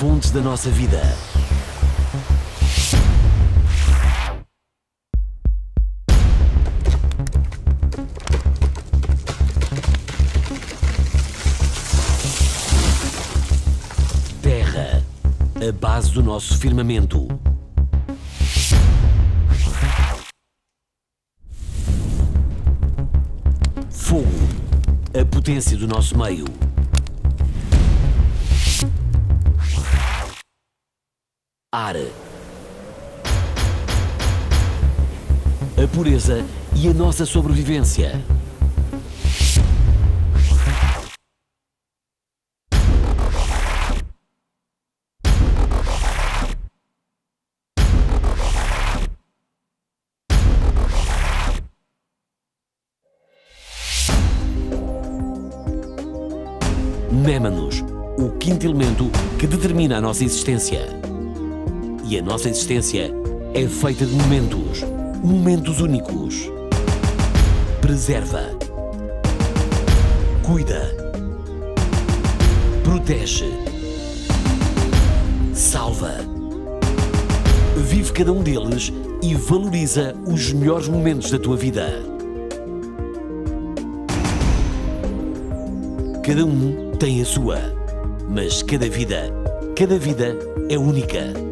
A fonte da nossa vida. Terra. A base do nosso firmamento. Fogo. A potência do nosso meio. Ar. A pureza e a nossa sobrevivência. Némanos, o quinto elemento que determina a nossa existência. E a nossa existência é feita de momentos, momentos únicos. Preserva. Cuida. Protege. Salva. Vive cada um deles e valoriza os melhores momentos da tua vida. Cada um tem a sua, mas cada vida, cada vida é única.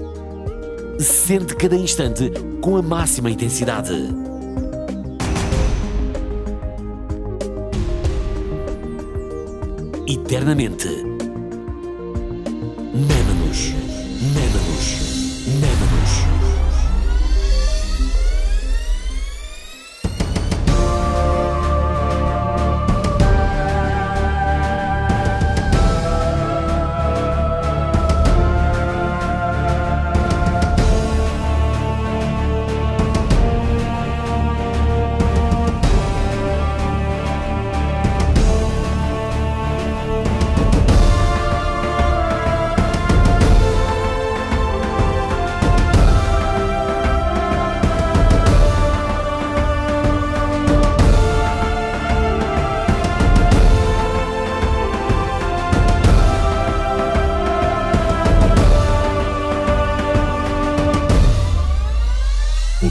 Sente cada instante com a máxima intensidade. Eternamente.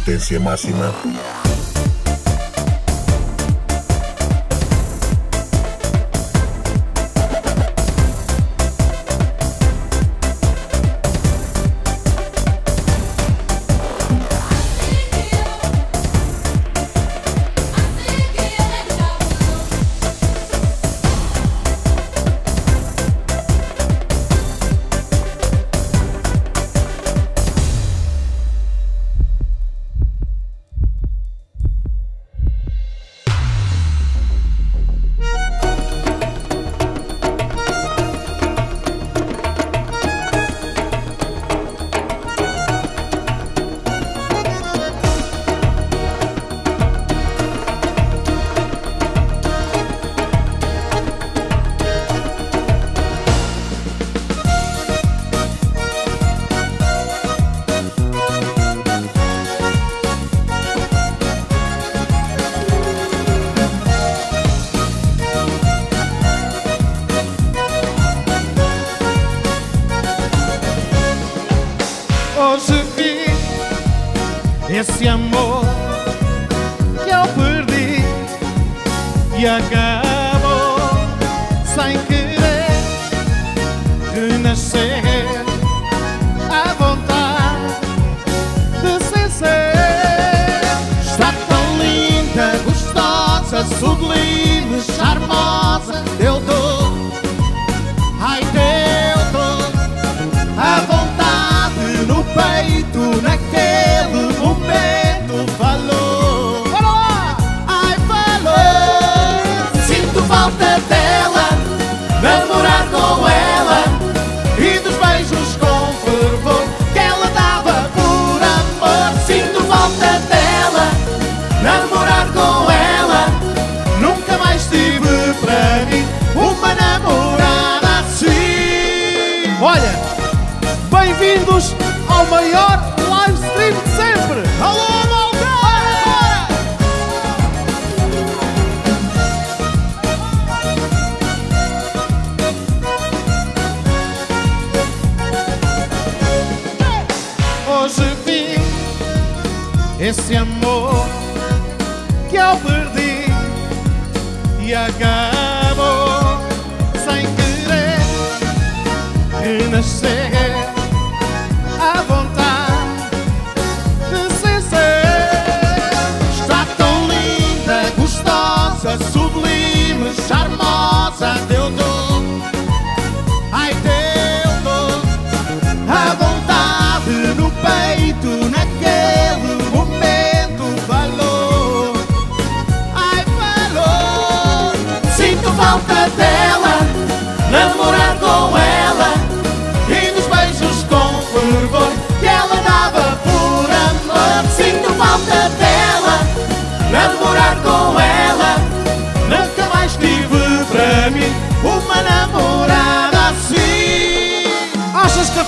Potência máxima.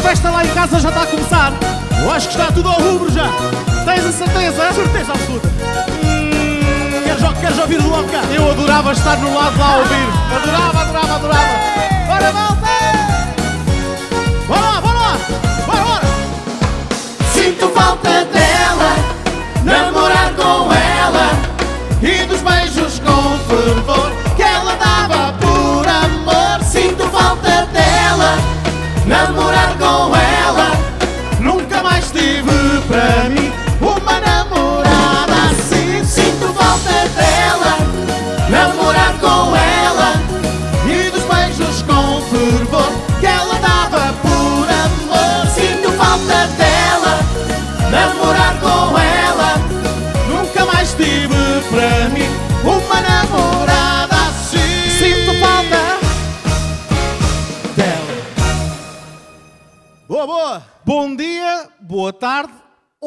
Festa lá em casa já está a começar? Eu acho que está tudo ao rubro já. Tens a certeza? Certeza absoluta. Hum, queres, queres ouvir do cá? Eu adorava estar no lado lá a ouvir. Adorava, adorava, adorava. Bora, malta! Bora lá, bora lá! Bora, bora! Sinto falta dela, namorar com ela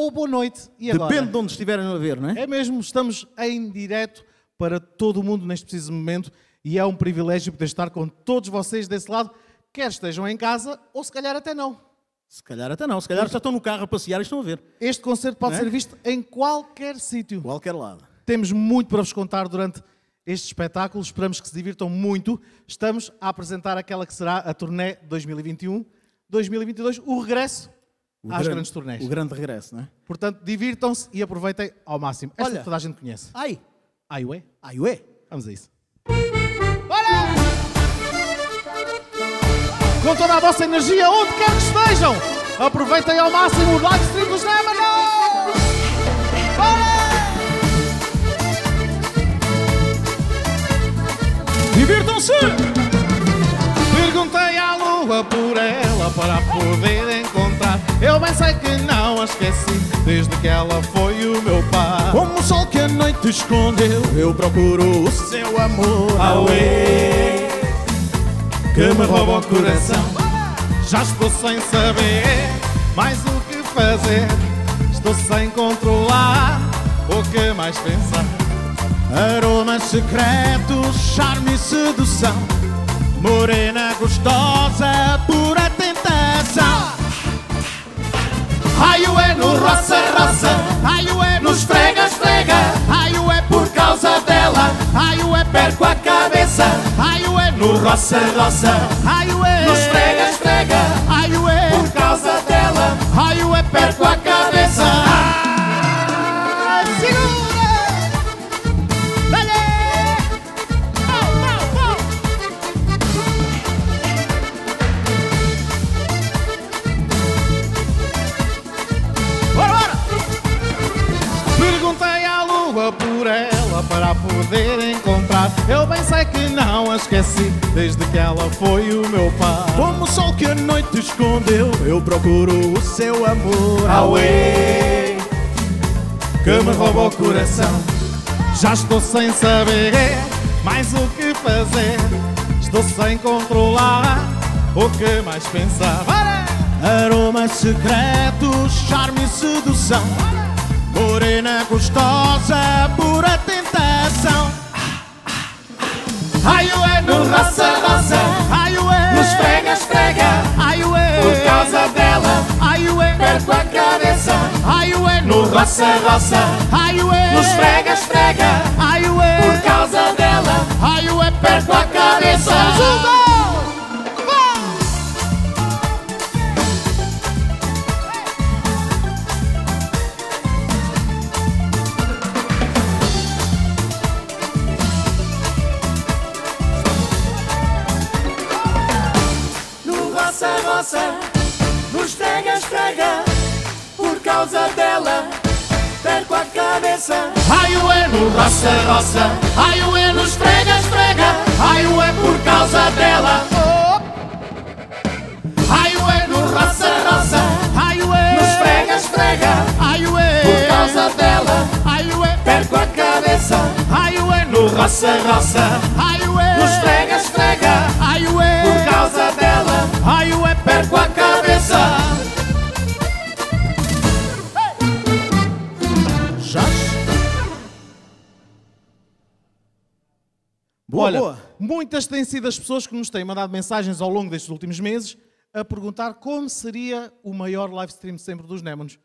ou boa noite. E agora? Depende de onde estiverem a ver, não é? É mesmo, estamos em direto para todo o mundo neste preciso momento e é um privilégio poder estar com todos vocês desse lado, quer estejam em casa ou se calhar até não. Se calhar até não, se calhar já estão no carro a passear e estão a ver. Este concerto pode é? ser visto em qualquer sítio. Qualquer lado. Temos muito para vos contar durante este espetáculo, esperamos que se divirtam muito. Estamos a apresentar aquela que será a turnê 2021-2022, o regresso O às grande- grandes turnés. O grande regresso, não é? Portanto, divirtam-se e aproveitem ao máximo. Esta Olha. toda a gente conhece. Ai! Ai, ué? Ai, ué! Vamos a isso. Com toda a vossa energia, onde quer que estejam, aproveitem ao máximo o live stream dos Nemanos! Divirtam-se! Por ela para poder encontrar. Eu bem sei que não a esqueci, desde que ela foi o meu par. Como o sol que a noite escondeu, eu procuro o seu amor. Auê, que me rouba o coração. Já estou sem saber mais o que fazer. Estou sem controlar o que mais pensar. Aromas secretos, charme e sedução. Morena gostosa, pura tentação. Ai, ué, no roça, roça. Ai, ué, No esfrega, esfrega. Ai, ué, Por causa dela, Ai, ué, perco a cabeça. Ai, ué, No roça, roça. Ai, ué, No esfrega, esfrega. Ai, ué, Por causa dela, Ai, ué, perco a cabeça. Para poder encontrar. Eu bem sei que não a esqueci, desde que ela foi o meu par. Como o sol que a noite escondeu, eu procuro o seu amor. Auê, que me rouba o coração. Já estou sem saber mais o que fazer. Estou sem controlar o que mais pensar. Aromas secretos, charme e sedução. Morena gostosa, pura tentação. Ai, ué, no raça, raça. Ai, ué, No esfrega, esfrega. Ai, ué, Por causa dela, Ai, ué, perco a cabeça. Ai, ué, No roça, roça. Ai, ué, No esfrega, esfrega. Ai, ué, Por causa dela, Ai, ué, perco a cabeça. Roça, no esfrega, esfrega, por causa dela, perco a cabeça. Ai, ué, no roça, roça, ai, ué, no esfrega, esfrega, ai, ué, por causa dela. Ai, ué, no roça, roça, Ai, ué! no esfrega, esfrega, Ai, ué! por causa dela, Ai, ué! perco a cabeça. Roça, roça, Ai, ué! no esfrega, esfrega, Ai, ué! por causa dela, Ai, ué! perco a cabeça. Boa, Olha, boa. muitas têm sido as pessoas que nos têm mandado mensagens ao longo destes últimos meses a perguntar como seria o maior live stream sempre dos Némonos.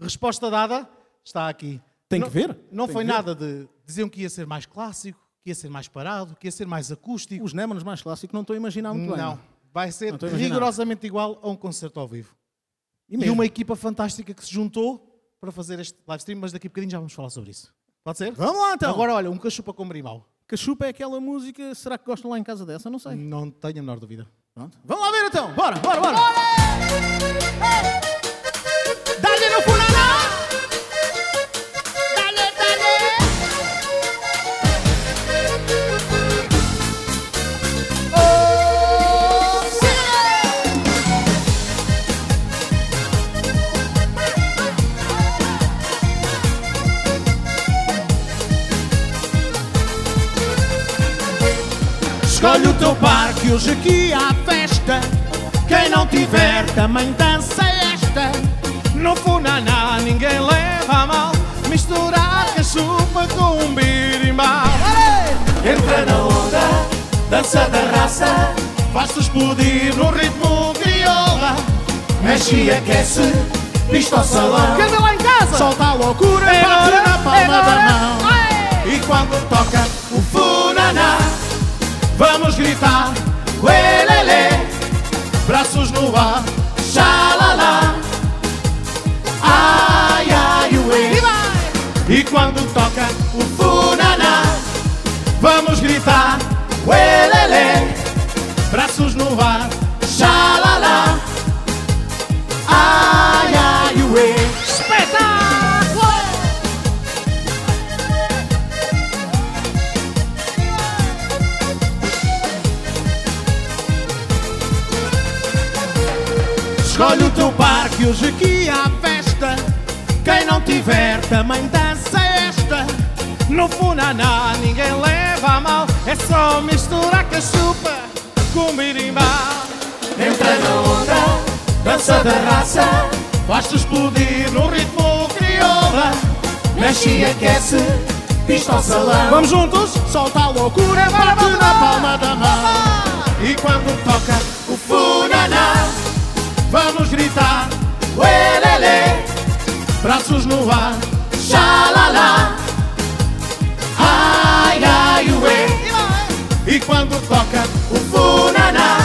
Resposta dada, está aqui. Tem Não- que ver, Não tem foi que ver. nada de... Diziam que ia ser mais clássico, que ia ser mais parado, que ia ser mais acústico. Os Némonos mais clássicos não estou a imaginar muito bem. Não, vai ser Não estou a imaginar. rigorosamente igual a um concerto ao vivo. E, E mesmo. uma equipa fantástica que se juntou para fazer este live stream, mas daqui a bocadinho já vamos falar sobre isso. Pode ser? Vamos lá então. Agora, olha, um cachupa com berimbau. Cachupa é aquela música, será que gostam lá em casa dessa? Não sei. Não tenho a menor dúvida. Pronto. Vamos lá ver então. Bora, bora, bora. Teu parque, hoje aqui há festa. Quem não tiver também dança esta. No funaná ninguém leva a mal. Misturar cachupa com um birimbau. Entra na onda, dança da raça, Faz-te explodir no ritmo crioula. mexe e aquece, pista ao salão. Lá em casa? Solta a loucura, bate na palma da mão. E quando toca o funaná, vamos gritar, uelele, Braços no ar. xalala, ai ai uê. E quando toca, O funaná, vamos gritar. uelele, Braços no ar. xalala, ai ai Escolhe o teu parque, hoje aqui há festa. Quem não tiver também dança esta. No funaná ninguém leva a mal. É só misturar cachupa com birimbau. Entra na onda, dança da raça, Faz-te explodir no ritmo crioula. mexe e aquece, pista ao salão. Vamos juntos, solta a loucura, bate na palma da mão. E quando toca O funaná, Vamos gritar, uelele, braços no ar. xalala, ai ai uê. E quando toca, O funaná,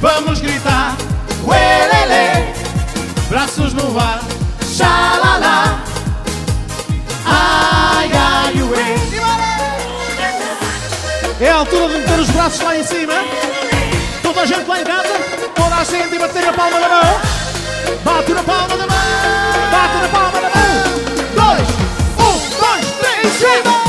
vamos gritar, uelele, braços no ar. xalala, ai ai uê. É a altura de meter os braços lá em cima. Toda a gente lá em casa, a gente bater a palma da mão. Bate na palma da mão. Bate na palma da mão. Dois, um, dois, três, cima.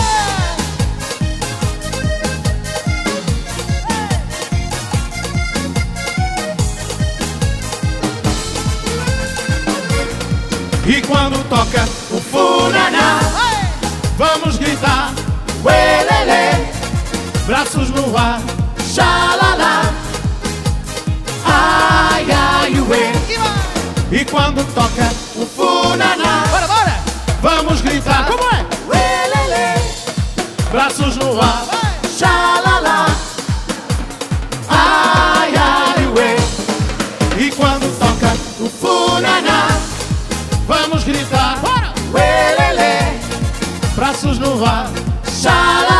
E quando toca O funaná, Vamos gritar, uelele, braços no ar. xalala, quando toca, O funaná, bora, bora! Vamos gritar, como é? uelele, Braços no ar. xalala, ai ai uê. E quando toca, O funaná, vamos gritar, bora! uelele, Braços no ar. xalala,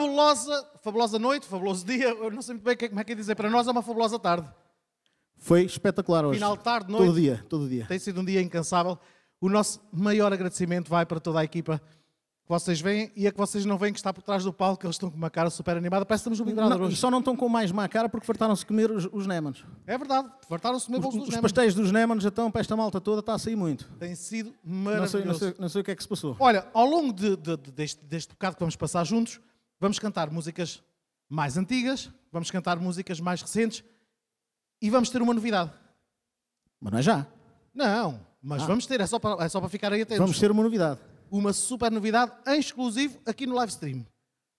Fabulosa, fabulosa noite, fabuloso dia. Eu não sei muito bem é- como é que é dizer. Para nós é uma fabulosa tarde. Foi espetacular hoje. Final de tarde, Todo noite. dia, todo dia. Tem sido um dia incansável. O nosso maior agradecimento vai para toda a equipa que vocês veem e a que vocês não veem que está por trás do palco, que eles estão com uma cara super animada. Parece que estamos no Big Brother Não, hoje. só não estão com mais má cara porque fartaram-se comer os, os Nemans. É verdade, fartaram-se comer Os, os Nemans. pastéis dos Nemans, então, para esta malta toda, está a sair muito. Tem sido Não maravilhoso. sei, não, sei, não sei o que é que se passou. Olha, ao longo de- de- de- deste, deste bocado que vamos passar juntos, vamos cantar músicas mais antigas, vamos cantar músicas mais recentes e vamos ter uma novidade. Mas não é já. Não, mas vamos ter, é só para, é só para ficarem atentos. Vamos ter uma novidade. uma super novidade em exclusivo aqui no live stream.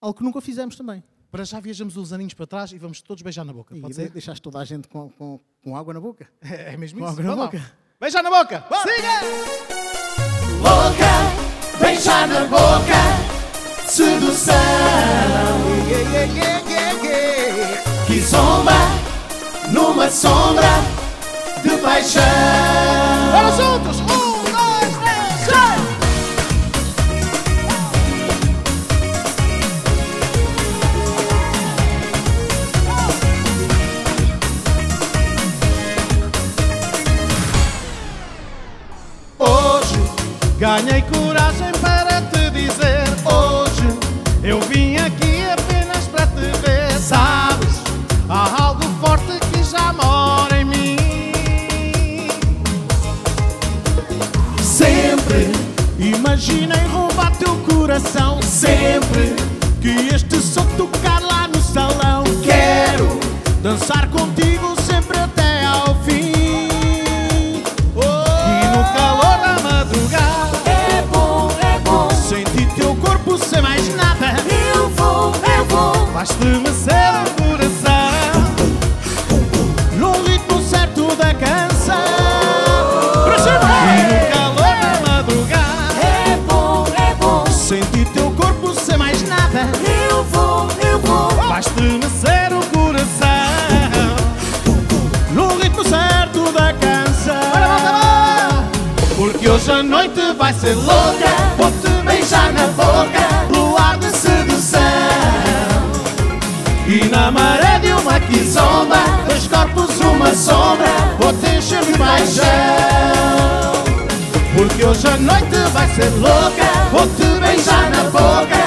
Algo que nunca fizemos também. Para já viajamos uns aninhos para trás e vamos todos beijar na boca. E Pode de- ser? deixaste toda a gente com, com, com água na boca. É, é mesmo Com isso? água na Vamos lá. boca. Beijar na boca! Siga! boca, beijar na boca, sedução. Que zomba numa sombra de paixão. Vamos juntos! Um, dois, três, sai! Hoje ganhei coragem que este som tocar lá no salão. Quero dançar contigo sempre até ao fim. E no calor da madrugada É bom, é bom. Senti teu corpo sem mais nada Eu vou, eu vou. Estremecer vai ser louca. Vou-te beijar na boca Luar de sedução. E na maré de uma quizomba Dois corpos, uma sombra Vou-te encher de paixão. Porque hoje a noite vai ser louca. Vou-te beijar na boca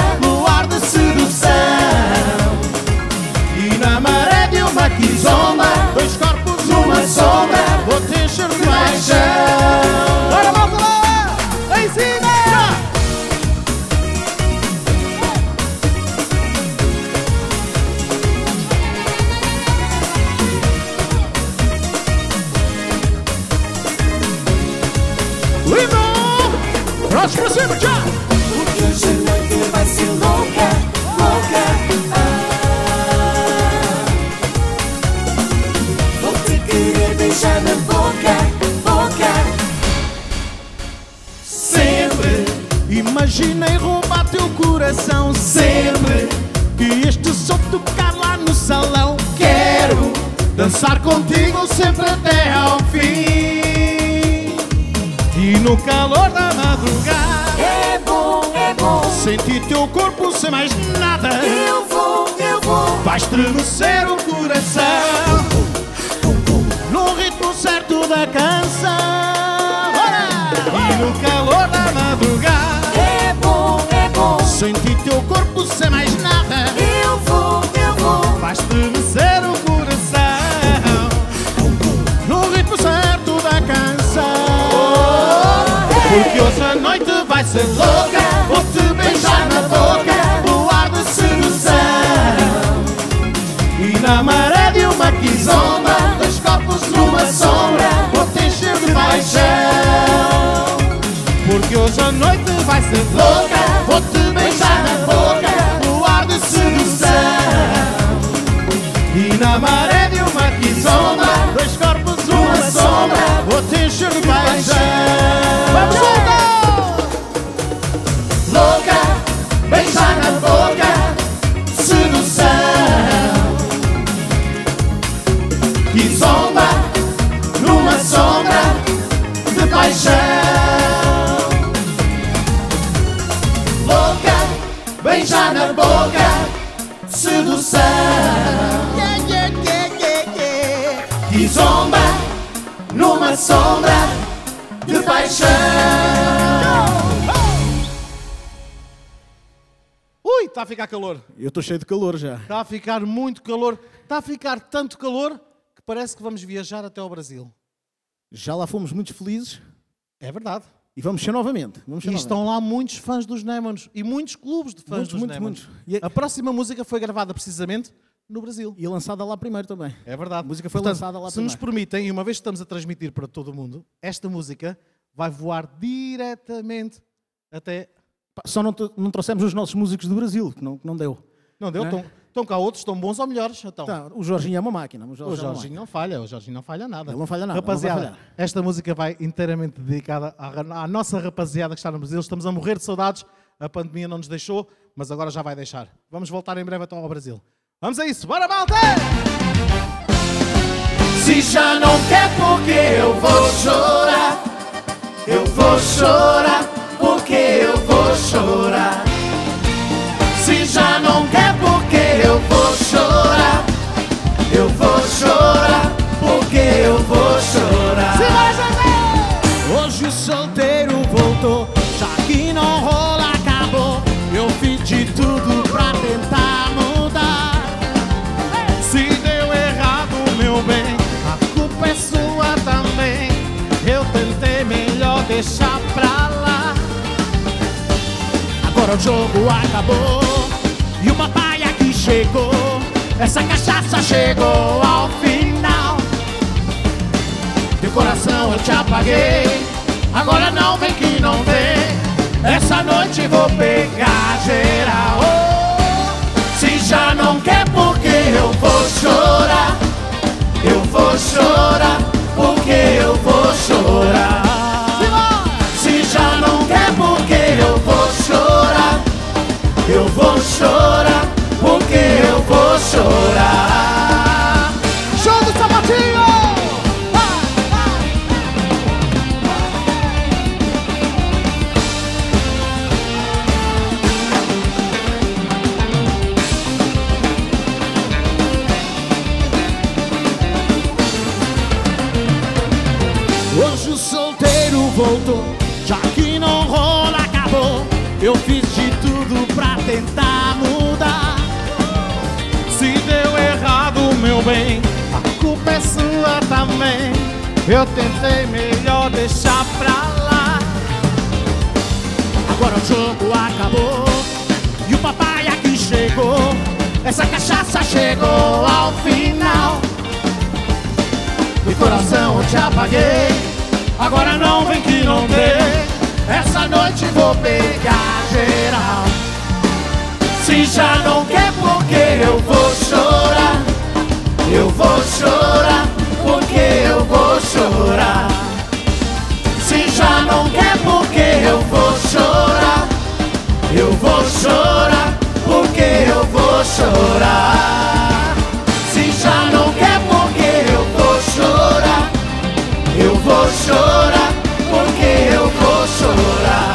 dançar contigo sempre até ao fim E no calor da madrugada É bom, é bom. Senti teu corpo sem mais nada Eu vou, eu vou. Vai estremecer o coração No ritmo certo da canção E no calor da madrugada É bom, é bom. Senti teu corpo sem mais nada Eu vou, eu vou. Vai estremecer Porque hoje a noite vai ser louca. Vou-te beijar na boca Luar de sedução. E na maré de uma quizomba Dois corpos numa sombra Vou-te encher de paixão. Porque hoje a noite vai ser louca. Vou-te beijar na boca sombra de paixão. Ui, está a ficar calor. Eu estou cheio de calor já. Está a ficar muito calor. Está a ficar tanto calor que parece que vamos viajar até ao Brasil. Já lá fomos muito felizes É verdade. e vamos ser novamente. Vamos ser E novamente. estão lá muitos fãs dos Némanos e muitos clubes de fãs Muitos, dos muitos. E- A próxima música foi gravada precisamente no Brasil. E lançada lá primeiro também. É verdade. A música foi Portanto, lançada lá Se nos primeiro. permitem, e uma vez que estamos a transmitir para todo o mundo, esta música vai voar diretamente até. Só não, não trouxemos os nossos músicos do Brasil, que não, que não deu. Não deu? Não é? Estão, estão cá outros, estão bons ou melhores? Então. Tá, o Jorginho é uma máquina. O O Jorginho, é uma Jorginho não falha, o Jorginho não falha nada. Ele não falha nada, não Rapaziada, esta música vai inteiramente dedicada à, à nossa rapaziada que está no Brasil. Estamos a morrer de saudades. A pandemia não nos deixou, mas agora já vai deixar. Vamos voltar em breve até ao Brasil. Vamos a isso, bora malta! Se já não quer porque eu vou chorar, eu vou chorar porque eu vou chorar. Se já não quer porque eu vou chorar, eu vou chorar porque eu vou chorar. Hoje o deixar pra lá. Agora o jogo acabou e o papai aqui chegou. Essa cachaça chegou ao final. Meu coração eu te apaguei, agora não vem que não vem. Essa noite vou pegar geral. Se já não quer porque eu vou chorar, eu vou chorar porque eu vou chorar. Eu vou chorar Essa cachaça chegou ao final. Meu coração eu te apaguei, agora não vem que não tem. Essa noite vou pegar geral. Se já não quer porque eu vou chorar, eu vou chorar porque eu vou chorar. Se já não chorar. Se já não quer porque eu vou chorar, eu vou chorar porque eu vou chorar.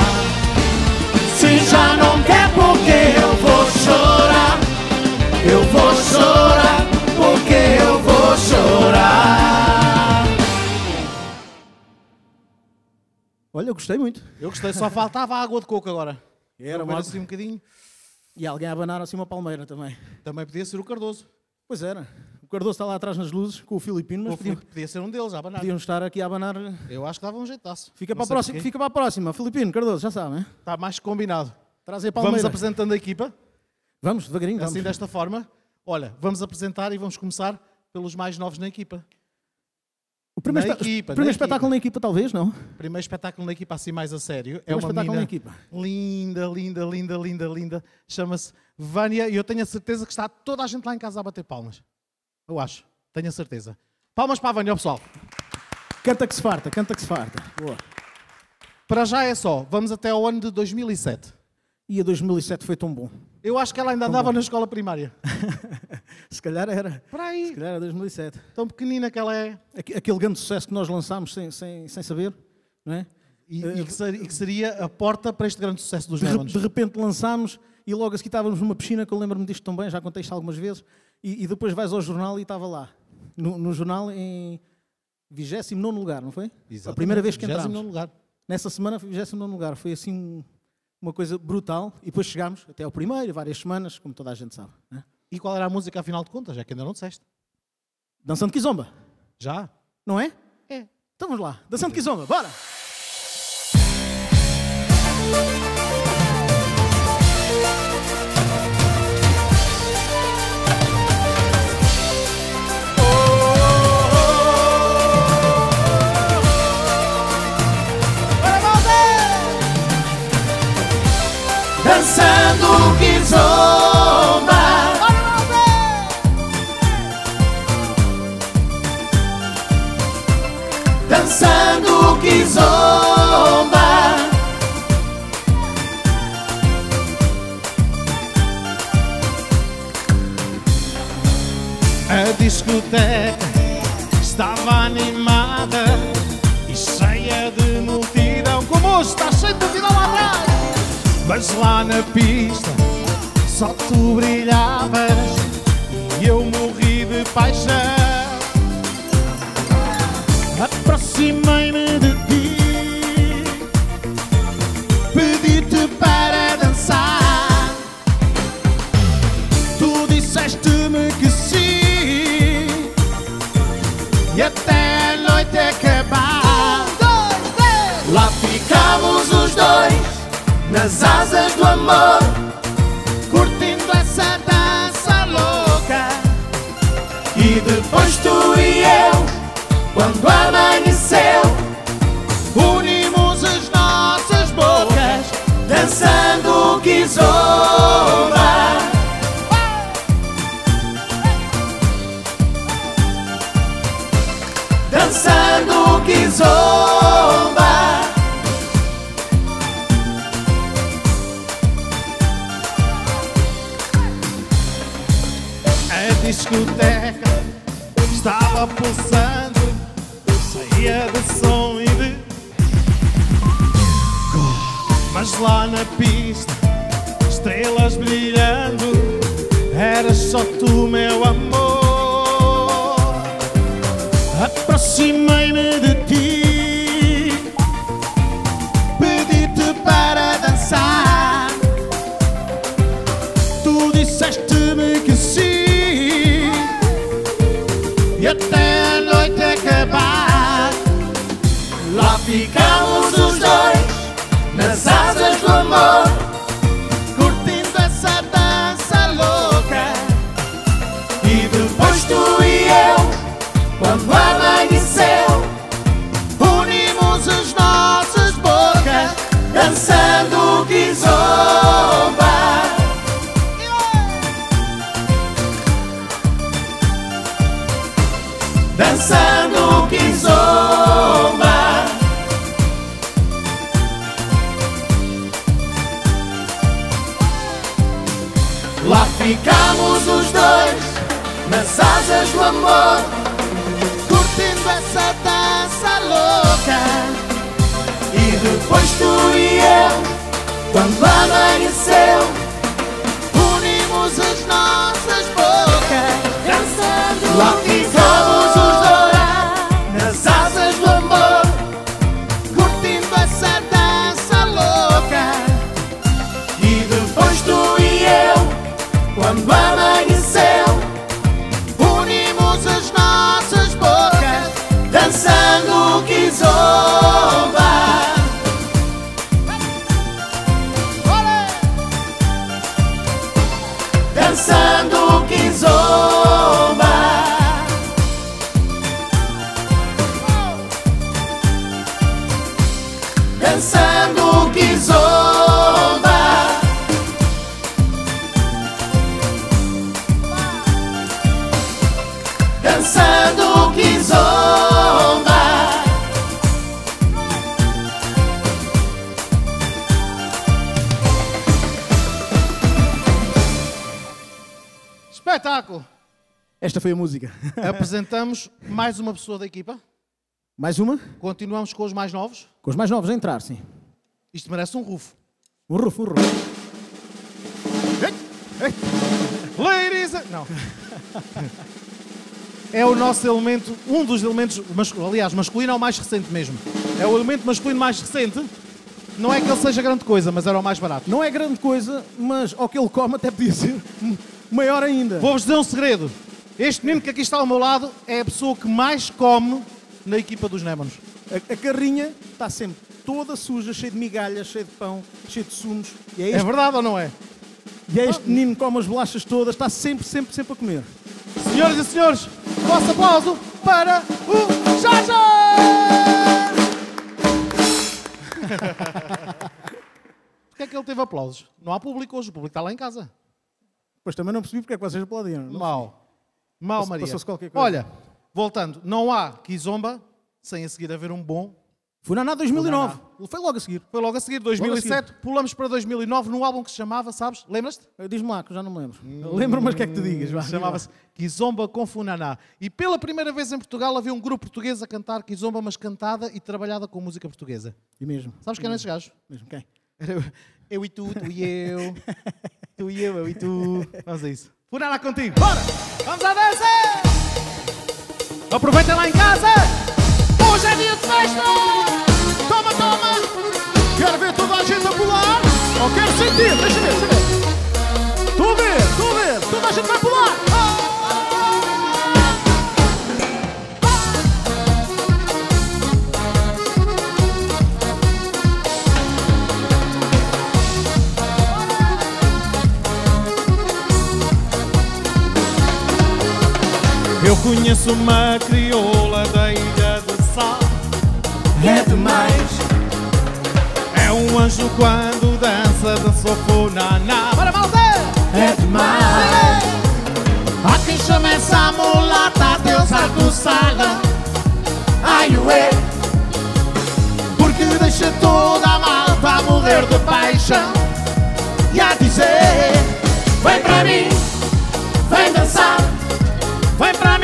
Se já não quer porque eu vou chorar, eu vou chorar porque eu vou chorar. Olha, eu gostei muito. Eu gostei, só faltava água de coco agora. Era uma- assim um bocadinho. E alguém a abanar assim uma palmeira também. Também podia ser o Cardoso. Pois era. O Cardoso está lá atrás nas luzes com o Filipino, mas podiam, Filipe, podia ser um deles, a abanar. podiam estar aqui a abanar. Eu acho que dava um jeitaço. Fica Não para, a próxima, porquê. fica para a próxima. Filipino, Cardoso, já sabe, hein? Está mais combinado. Traz aí a palmeira. Vamos apresentando a equipa, Vamos, devagarinho, vamos. assim desta forma. Olha, vamos apresentar e vamos começar pelos mais novos na equipa. O primeiro, na equipa, primeiro na espetáculo na equipa, talvez, não? Primeiro espetáculo na equipa assim mais a sério. É Primeiro uma espetáculo na equipa. linda, linda, linda, linda, linda. Chama-se Vânia e eu tenho a certeza que está toda a gente lá em casa a bater palmas. Eu acho, tenho a certeza. Palmas para a Vânia, pessoal. Canta que se farta, canta que se farta. Boa. Para já é só, vamos até ao ano de 2007. E a 2007 foi tão bom. Eu acho que ela ainda andava na escola primária. Se calhar era. Para Se aí, calhar era 2007. tão pequenina que ela é. Aqu- Aquele grande sucesso que nós lançámos sem, sem, sem saber, não é? E, e que ser- e que seria a porta para este grande sucesso dos Némanos. de repente lançámos e logo a seguir estávamos numa piscina, que eu lembro-me disto tão bem, já contei isto algumas vezes, e, e depois vais ao jornal e estava lá. No, no jornal em 29 lugar, não foi? A Exatamente, primeira vez que 29º entramos. lugar. Nessa semana foi 29 lugar. Foi assim uma coisa brutal. E depois chegámos até ao primeiro, várias semanas, como toda a gente sabe. né? E qual era a música, afinal de contas? É que ainda não disseste. Dançando Kizomba, Já? não é? É. Então vamos lá. Dançando Kizomba, bora! Dançando Kizomba Dançando Kizomba A discoteca estava animada e cheia de multidão. Como está cheio de multidão atrás. Mas lá na pista só tu brilhavas e eu morri de paixão. Aproximei-me de ti, pedi-te para dançar. Tu disseste-me que sim E até a noite acabar Lá ficamos os dois Nas asas do amor Curtindo essa dança louca. E depois tu e eu Quando amanheceu Unimos as nossas bocas Dançando Kizomba discoteca. Estava pulsando Cheia de som e de Mas lá na pista Estrelas brilhando Eras só tu, meu amor. Aproximei-me de ti ficamos os amor Curtindo essa dança louca. E depois tu e eu Quando amanheceu Esta foi a música. Apresentamos mais uma pessoa da equipa. Mais uma? Continuamos com os mais novos. Com os mais novos a entrar, sim. Isto merece um rufo. Um rufo, um rufo. Ladies and... Não. é o nosso elemento, um dos elementos, masculino, aliás, masculino é o mais recente mesmo. É o elemento masculino mais recente. Não é que ele seja grande coisa, mas era o mais barato. Não é grande coisa, mas ao que ele come até podia ser maior ainda. Vou-vos dizer um segredo. Este menino que aqui está ao meu lado é a pessoa que mais come na equipa dos Némanos. A, a carrinha está sempre toda suja, cheia de migalhas, cheia de pão, cheia de sumos. E é É este, verdade ou não é? e é este menino que come as bolachas todas, está sempre, sempre, sempre a comer. Senhoras e senhores, vosso aplauso para o Jaja! Porquê é que ele teve aplausos? Não há público hoje, o público está lá em casa. Pois também não percebi porque é que vocês aplaudiram. Mal. Mal, Maria. Olha, voltando, não há Kizomba sem a seguir haver um bom. Funaná 2009. Foi logo a seguir. Foi logo a seguir, 2007, pulamos para 2009 num álbum que se chamava, sabes? Lembras-te? Diz-me lá, que eu já não me lembro. Lembro, mas o que é que tu digas? Chamava-se Kizomba com Funaná. E pela primeira vez em Portugal havia um grupo português a cantar Kizomba, mas cantada e trabalhada com música portuguesa. E mesmo. Sabes quem eram esses gajos? Mesmo quem? Era eu- eu e tu, tu e eu. tu e eu, eu e tu. Vamos a isso. Funaná contigo. Bora! Vamos à dança! Aproveitem lá em casa! Hoje é dia de festa! Toma, toma! Quero ver toda a gente a pular. Ou quero sentir, deixa ver, deixa ver. A ver, a ver. Toda a gente vai pular. Eu conheço uma crioula da ilha de Sal. É demais, É um anjo quando dança, dançou funaná. Bora, malta! é demais. Há quem chama essa mulata deusa do sala. Ai, ué, Porque deixa toda a malta a morrer de paixão. e a dizer: Vem para mim, vem dançar. Vem para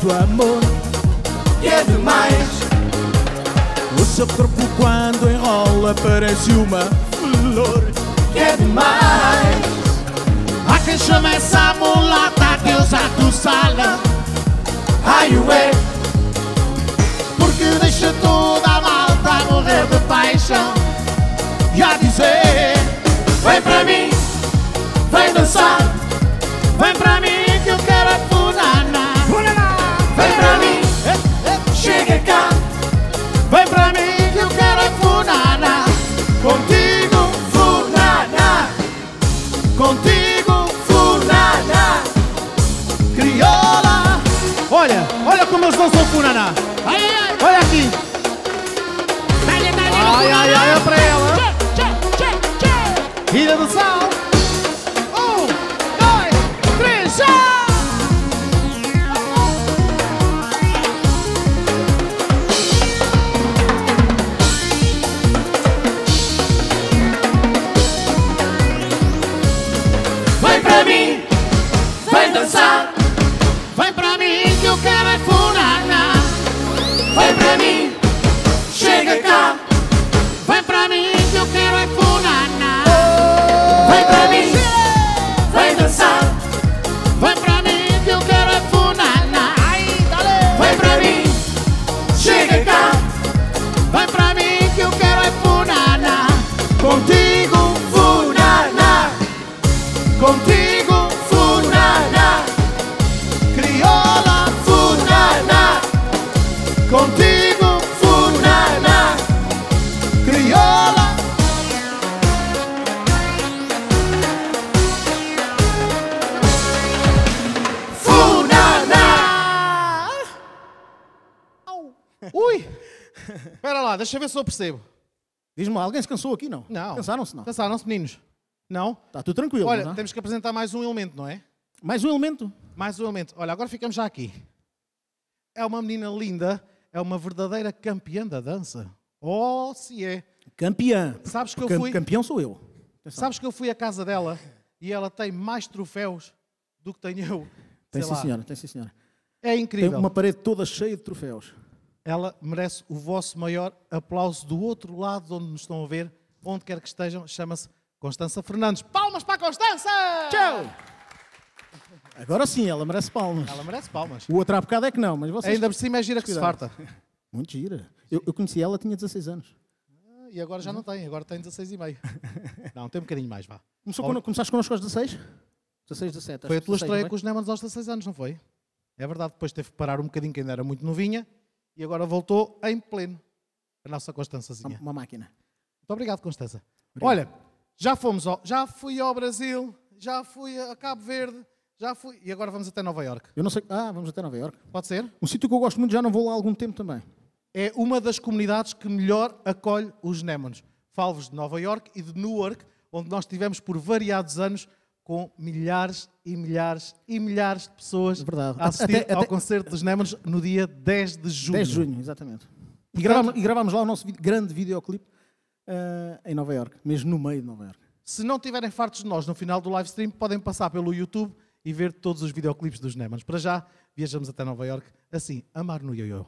do Amor. É demais, O seu corpo quando enrola parece uma flor. e é demais. Há quem chama essa mulata deusa do sala. Ai, ué, Porque deixa toda a malta morrer de paixão. E a dizer: vem para mim, vem dançar. Vem para contigo, Funaná. crioula. Olha, olha como eles dançam funaná. Olha aqui. Ai, ai, ai, é para ela. Ilha do Sal. Um, dois, três, já! Deixa eu ver se eu percebo. Diz-me alguém se cansou aqui? Não. Não. Cansaram-se? Não. Cansaram-se, meninos? Não? Está tudo tranquilo. Olha, não é? temos que apresentar mais um elemento, não é? Mais um elemento. Mais um elemento. Olha, agora ficamos já aqui. É uma menina linda, é uma verdadeira campeã da dança. Oh, se é. Campeã. Sabes que eu fui, Campeão sou eu. Atenção. sabes que eu fui à casa dela e ela tem mais troféus do que tenho eu. Tem sim, lá. senhora. Tem sim, senhora. É Tem incrível. uma parede toda cheia de troféus. Ela merece o vosso maior aplauso do outro lado de onde nos estão a ver, onde quer que estejam. Chama-se Constança Fernandes. Palmas para a Constança! Tchau! Agora sim, ela merece palmas. Ela merece palmas. O outro há bocado é que não, mas vocês... Ainda por cima é gira que se farta. Muito gira. Eu, eu conheci ela, tinha 16 anos. E agora já não tem, agora tem 16 e meio. Não, tem um bocadinho mais, vá. Começou quando, começaste connosco aos 16? 16, 17. Foi a tua 16, estreia com os Nemans aos 16 anos, não foi? É verdade, depois teve que parar um bocadinho, que ainda era muito novinha, e agora voltou em pleno. A nossa Constançazinha. Uma, máquina. Muito obrigado, Constança. Olha, já fomos ao, já fui ao Brasil, já fui a Cabo Verde, já fui, e agora vamos até Nova Iorque. Eu não sei... Ah, vamos até Nova Iorque. Pode ser? Um sítio que eu gosto muito, já não vou lá há algum tempo também. É uma das comunidades que melhor acolhe os Nemans. Falo-vos de Nova Iorque e de Newark, onde nós tivemos por variados anos com milhares e milhares e milhares de pessoas verdade. a assistir Até- ao até- concerto dos Nemans no dia 10 de junho. 10 de junho, exatamente. E gravámos, e gravámos lá o nosso grande videoclipe ah, em Nova Iorque, mesmo no meio de Nova Iorque. Se não tiverem fartos de nós no final do live stream, podem passar pelo YouTube e ver todos os videoclipes dos Nemans. Para já, viajamos até Nova Iorque, assim, amar no ioiô.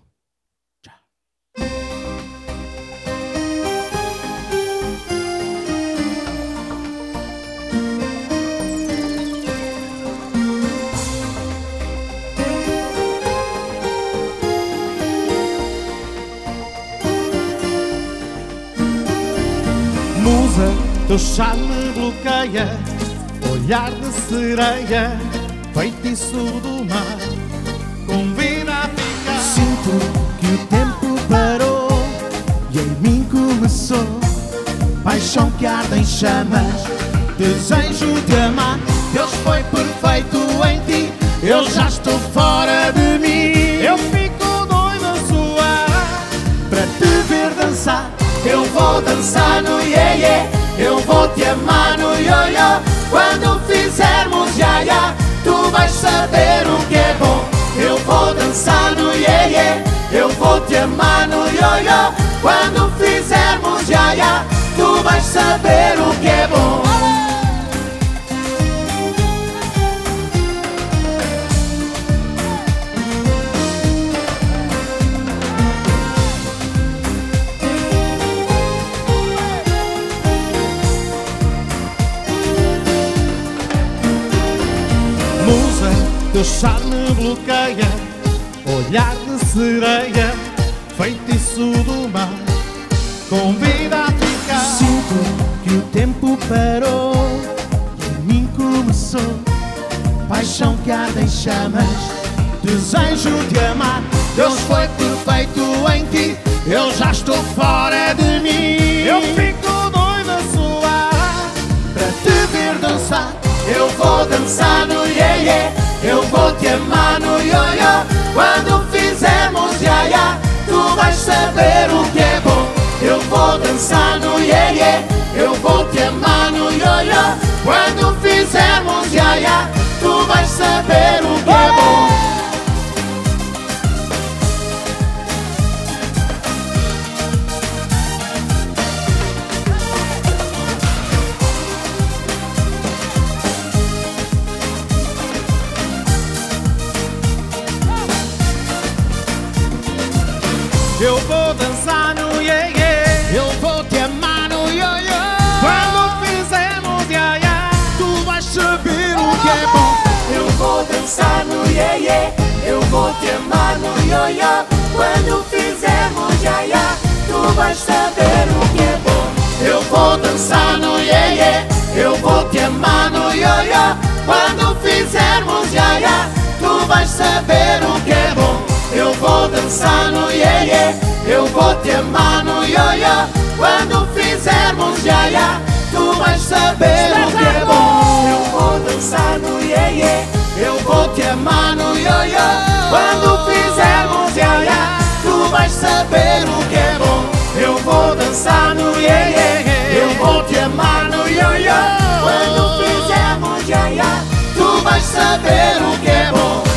Teu charme bloqueia, olhar de sereia, feitiço do mar, convida a ficar. Sinto que o tempo parou e em mim começou paixão que arde em chamas, desejo de amar. Deus foi perfeito em ti, eu já estou fora de mim. Eu fico doido a suar Para te ver dançar, Eu vou dançar no iê, eu vou te amar no ioiô. Quando fizermos ia ia, tu vais saber o que é bom. Eu vou dançar no iê eu vou te amar no ioiô. Quando fizermos ia ia, tu vais saber o que é teu charme bloqueia, olhar de sereia, feitiço do mar, convida a ficar. sinto que o tempo parou e em mim começou paixão que arde em chamas, desejo de amar. Deus foi perfeito em ti, eu já estou fora de mim. Eu fico doido a suar Para te ver dançar, Eu vou dançar no iê iê, eu vou te amar no ioiô. Quando fizermos ia ia, tu vais saber o que é bom. Eu vou dançar no iê eu vou te amar no ioiô. Quando fizermos ia ia, tu vais saber o que é bom. Eu vou dançar no iê iê, eu vou te amar no ioiô. Quando fizermos ia ia, tu vais saber o que é bom. Eu vou dançar no iê iê, eu vou te amar no ioiô. Quando fizermos ia ia, tu vais saber o que é bom. Eu vou dançar no iê iê, eu vou te amar no ioiô. Quando fizermos ia ia, tu vais saber o que é bom. Vou dançar no iê iê, eu vou te amar no ioiô. Quando fizermos ia ia, tu vais saber o que é bom. Eu vou dançar no iê iê, eu vou te amar no ioiô. Quando fizermos ia ia, tu vais saber o que é bom. Eu vou dançar no iê iê, eu vou te amar no ioiô. Quando fizermos ia ia, tu vais saber o que é bom.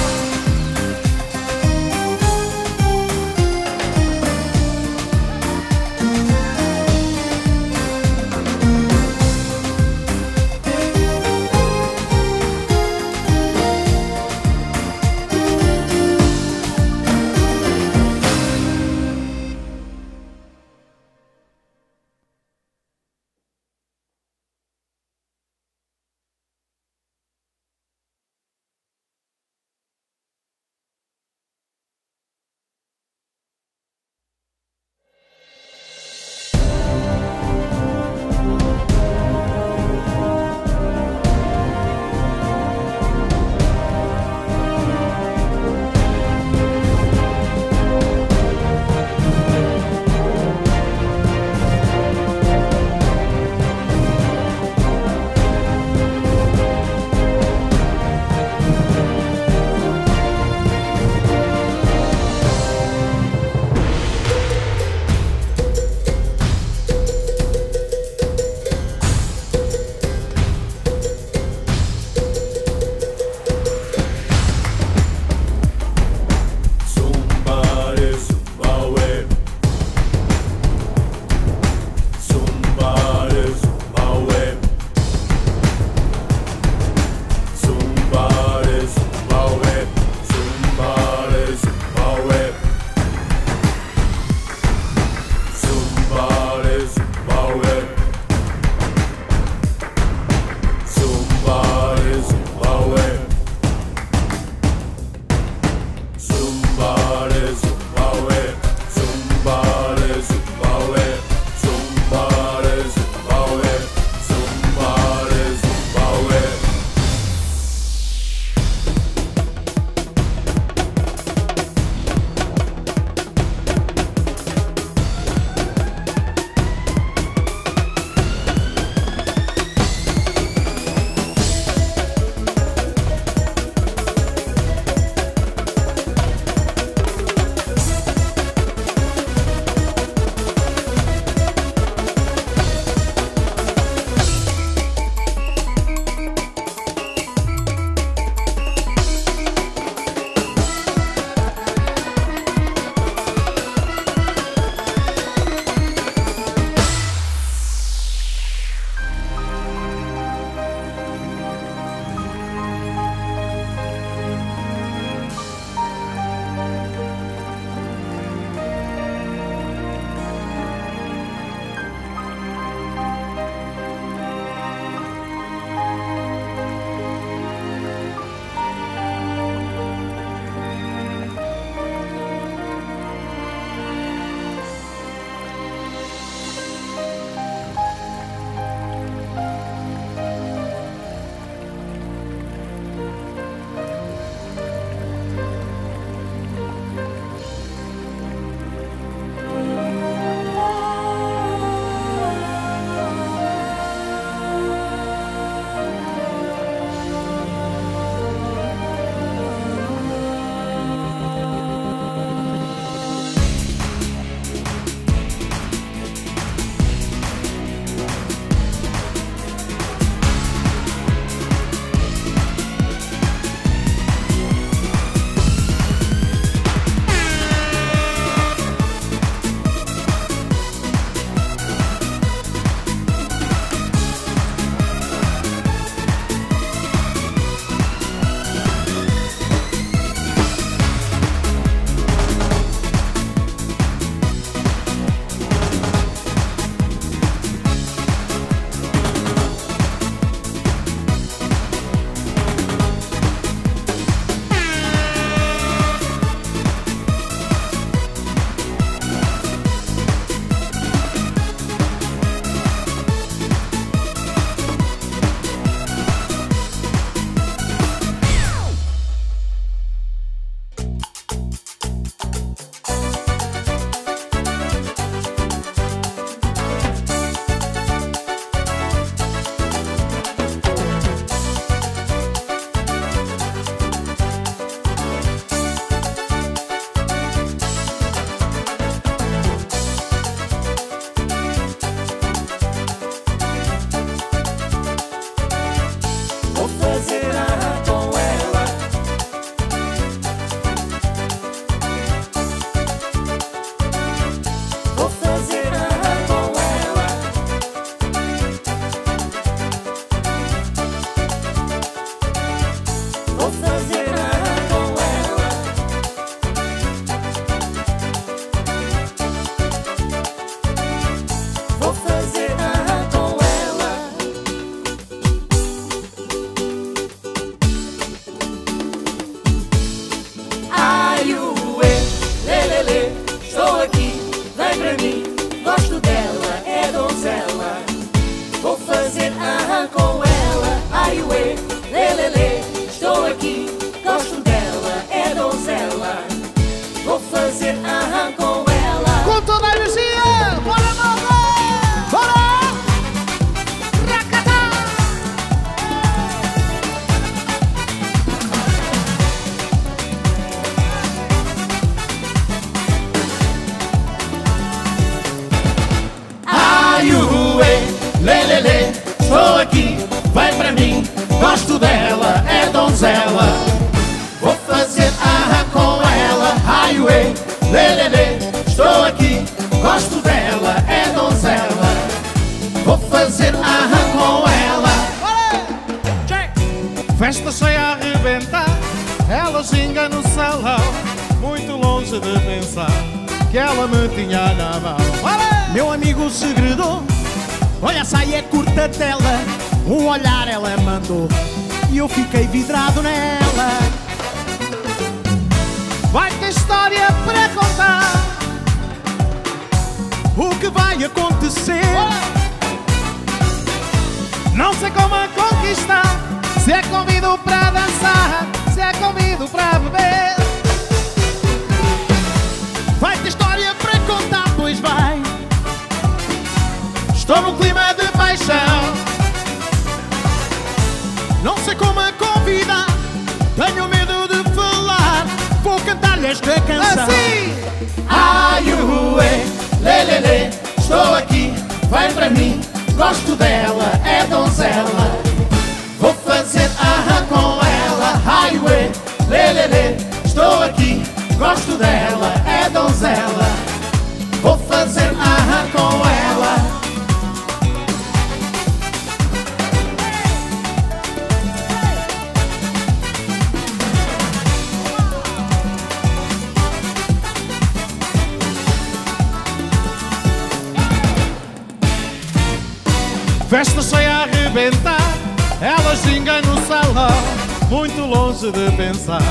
Muito longe de pensar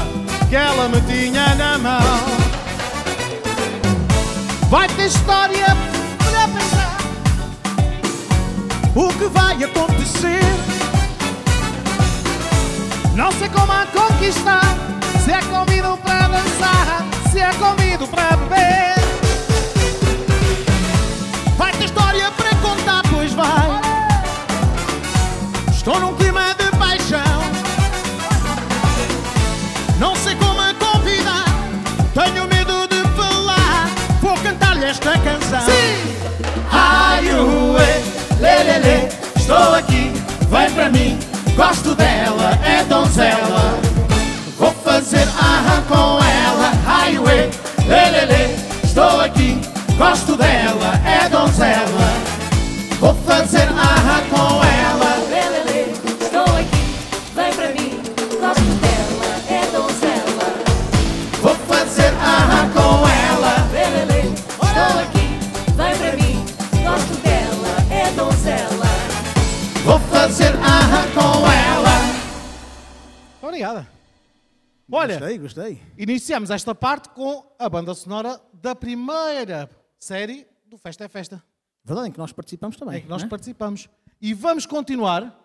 que ela me tinha na mão. Vai ter história para pensar, O que vai acontecer não sei como a conquistar. Se é convido para dançar, se é convido para beber. Vai ter história para contar Pois vai Estou num clima lelele Estou aqui, vem para mim Gosto dela, é donzela. Vou fazer arra com ela Highway, lelele Estou aqui, gosto dela, Olha, Gostei, gostei iniciamos esta parte com a banda sonora da primeira série do Festa é Festa, Verdade, em que nós participamos também em que nós é? participamos. E vamos continuar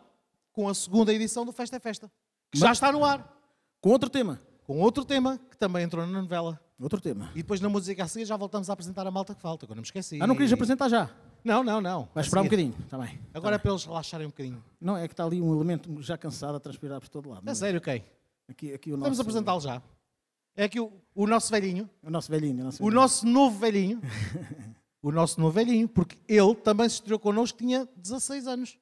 com a segunda edição do Festa é Festa, que já Mas- está no ar, Com outro tema com outro tema que também entrou na novela. Outro tema E depois na música a seguir já voltamos a apresentar a malta que falta, agora não me esqueci. Ah, não querias apresentar já? Não, não, não. Vai esperar um bocadinho, está bem Agora é para eles relaxarem um bocadinho. Não, é que está ali um elemento já cansado a transpirar por todo lado É sério, ok? Aqui, aqui o Vamos nosso, apresentá-lo já. É aqui o, o nosso velhinho, O nosso velhinho o nosso, o velhinho. nosso novo velhinho, o nosso novo velhinho, porque ele também se estreou connosco, tinha 16 anos.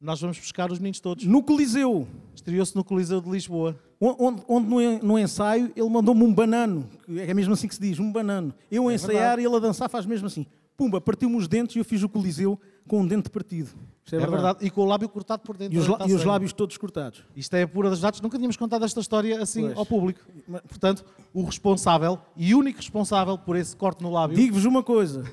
Nós vamos buscar os meninos todos. No Coliseu Estreou-se no Coliseu de Lisboa. Onde, onde no, en- no ensaio ele mandou-me um banano, é mesmo assim que se diz, um banano. Eu a ensaiar e ele a dançar faz mesmo assim. Pumba, partiu-me os dentes e eu fiz o Coliseu com um dente partido. Isto É, verdade. E com o lábio cortado por dentro. E os, e os lábios todos cortados. Isto é a pura das datas. Nunca tínhamos contado esta história assim Pois. ao público. Portanto, o responsável e único responsável por esse corte no lábio, Digo-vos uma coisa,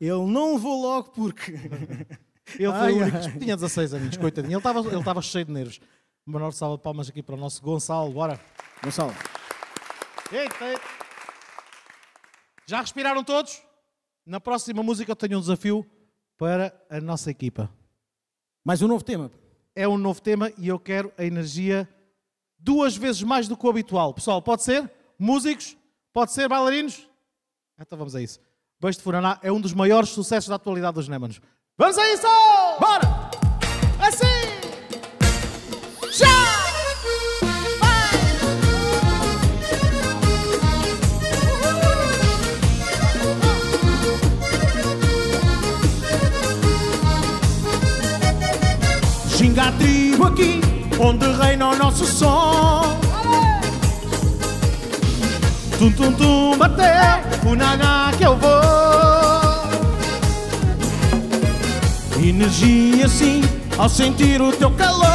ele não levou logo porque... ele foi Ai, o único. ai. Tinha 16 anos, coitadinho. Ele estava ele estava cheio de nervos. Uma menor salva de palmas aqui para o nosso Gonçalo. Bora. Gonçalo, Eita, eita. Já respiraram todos? Na próxima música eu tenho um desafio para a nossa equipa. mais um novo tema. É um novo tema e eu quero a energia duas vezes mais do que o habitual. Pessoal, pode ser? Músicos? Pode ser bailarinos? Então vamos a isso. Beijo de Furaná é um dos maiores sucessos da atualidade dos Némanos. Vamos a isso! Bora! A tribo aqui, onde reina o nosso som. Tum tum tum bateu, o naná que eu vou. Energia sim, ao sentir o teu calor.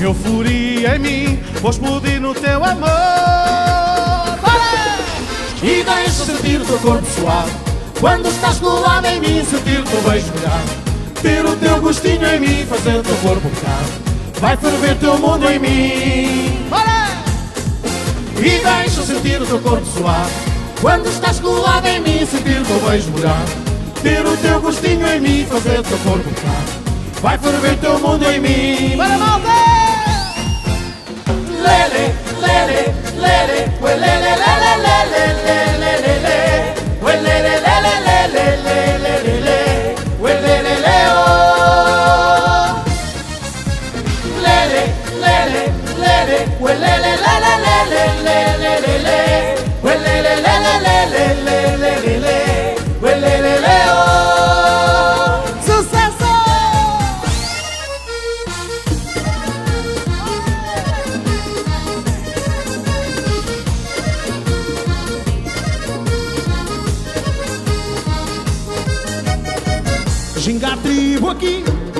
Euforia em mim, vou explodir no teu amor. E deixa sentir o teu corpo suave. Quando estás colado em mim, sentir o teu beijo molhado. Ter o teu gostinho em mim, fazer o teu corpo pecar. Vai ferver teu mundo em mim. E deixa sentir o teu corpo suave. Quando estás colado em mim, sentir o teu beijo molhado. Ter o teu gostinho em mim, fazer o teu corpo pecar. Vai ferver teu mundo em mim. Para malta! Lele, lele, lele, ué, lele, lele, lele, lele, lele, ué, lele, lele, lele, lele, lele,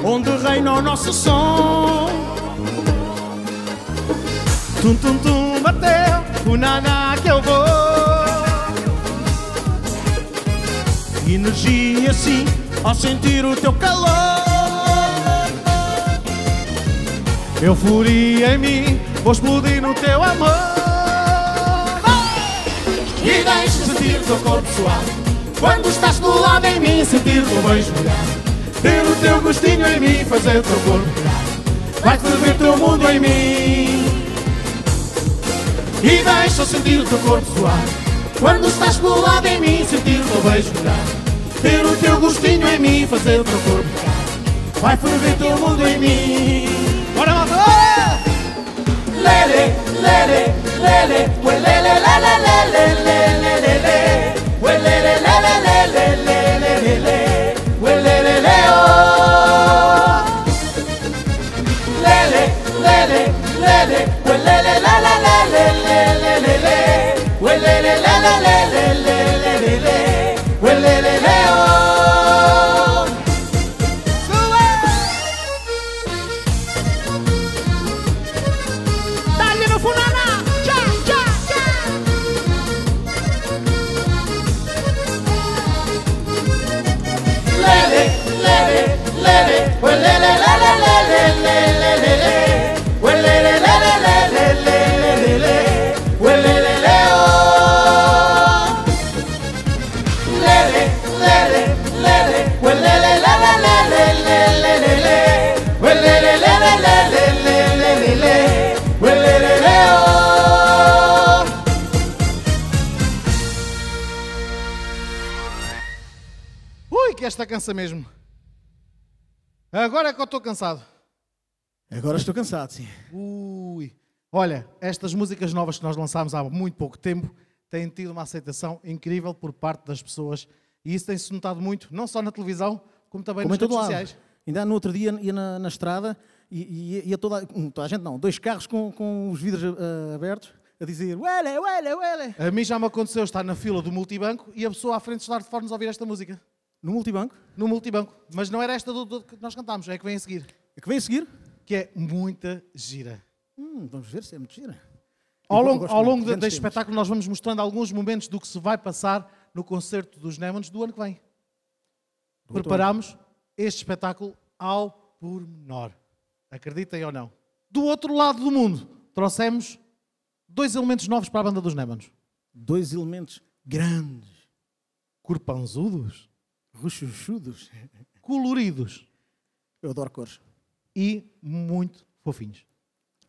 onde reina o nosso som. Tum tum tum bateu, o naná que eu vou. Energia sim, ao sentir o teu calor. Euforia em mim, vou explodir no teu amor. E deixa sentir o teu corpo suave. Quando estás colado em mim, sentir o beijo molhado. Ter o teu gostinho em mim, fazer teu corpo. Vai ferver teu mundo em mim. E deixa sentir o teu corpo suave. Quando estás colado em mim, sentir o teu beijo molhado. Ter o teu gostinho em mim, fazer teu corpo. Vai ferver teu mundo em mim. Bora! Bora! Lele, lele, lele, lele, lele, lele, lele, lele, ué, lele, lele, cansa mesmo. Agora é que eu estou cansado. Agora estou cansado, sim. Ui. Olha, estas músicas novas que nós lançámos há muito pouco tempo têm tido uma aceitação incrível por parte das pessoas e isso tem-se notado muito, não só na televisão, como também Como nas redes sociais. Ainda no outro dia ia na, na estrada e, e ia toda, um, toda a gente, não, dois carros com, com os vidros ah, abertos a dizer Uele, uele, uele. A mim já me aconteceu estar na fila do multibanco e a pessoa à frente de smartphones a ouvir esta música. No multibanco. No multibanco. Mas não era esta do, do que nós cantámos, é a que vem a seguir. A que vem a seguir? Que é muita gira. Hum, vamos ver se é muito gira. Ao longo, ao longo deste espetáculo nós vamos mostrando alguns momentos do que se vai passar no concerto dos Nemons do ano que vem. Do outro Preparámos este espetáculo ao pormenor. Acreditem ou não. Do outro lado do mundo, trouxemos dois elementos novos para a banda dos Nemons. Dois elementos grandes, Corpanzudos, rochuchudos. coloridos Eu adoro cores. e muito fofinhos.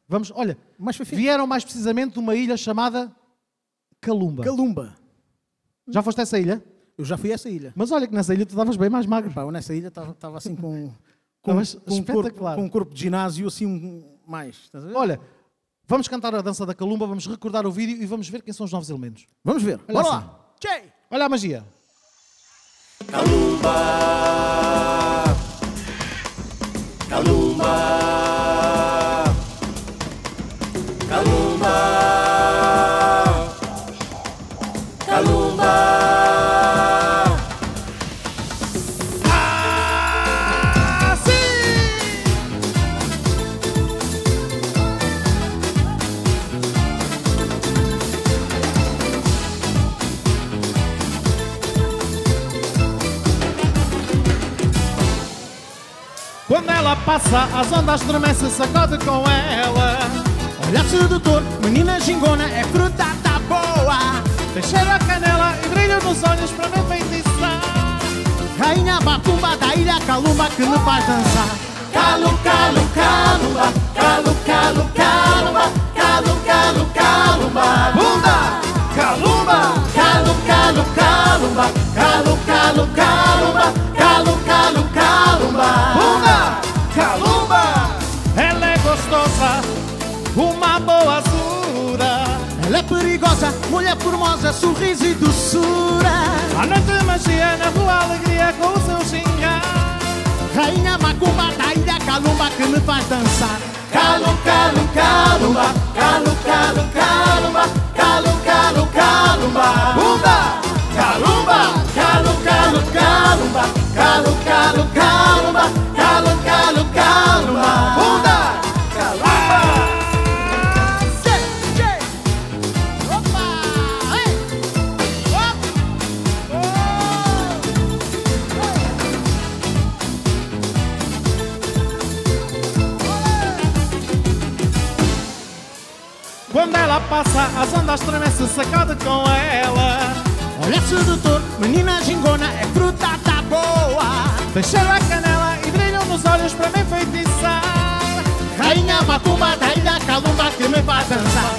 Vamos, olha, Mais fofinho. vieram mais precisamente de uma ilha chamada Calumba. Calumba. Já foste a essa ilha? Eu já fui a essa ilha. Mas olha que nessa ilha tu estavas bem mais magro. Pá, eu nessa ilha estava assim com, com, Estavas com, um corpo, com um corpo de ginásio assim um- mais. Olha, vamos cantar a dança da Calumba, vamos recordar o vídeo e vamos ver quem são os novos elementos. Vamos ver. Olha Bora assim. lá. Tchê! Olha a magia. Calumba, as ondas estremecem, sacode com ela. Olhar sedutor, menina gingona, é fruta da boa. Cheiro a canela e brilho nos olhos para me feitiçar. Rainha Macumba da ilha Calumba que me faz dançar. Calu, calu, calumba. Calu, calu, calumba. Calu, calu, calumba. Bunda! Calumba! Calu, calu, calumba. Calu, calu, calumba. Calu, calu, calumba. Bunda! Calumba! Ela é gostosa, uma boa azura. Ela é perigosa, mulher formosa, sorriso e doçura. A noite magia na rua, alegria com o seu xingar. Rainha Macumba da ilha Calumba que me faz dançar. Calu, calu, calumba. Calu, calu, calumba. Calu, calu, calumba. Bunda! Calumba, calu, calu, calumba, calu, calu, calumba, passa, as ondas estremecem, sacode com ela. Olhar sedutor, menina gingona, é fruta da boa. Cheiro a canela e brilho nos olhos para me feitiçar. Rainha Macumba da ilha Calumba que me faz dançar.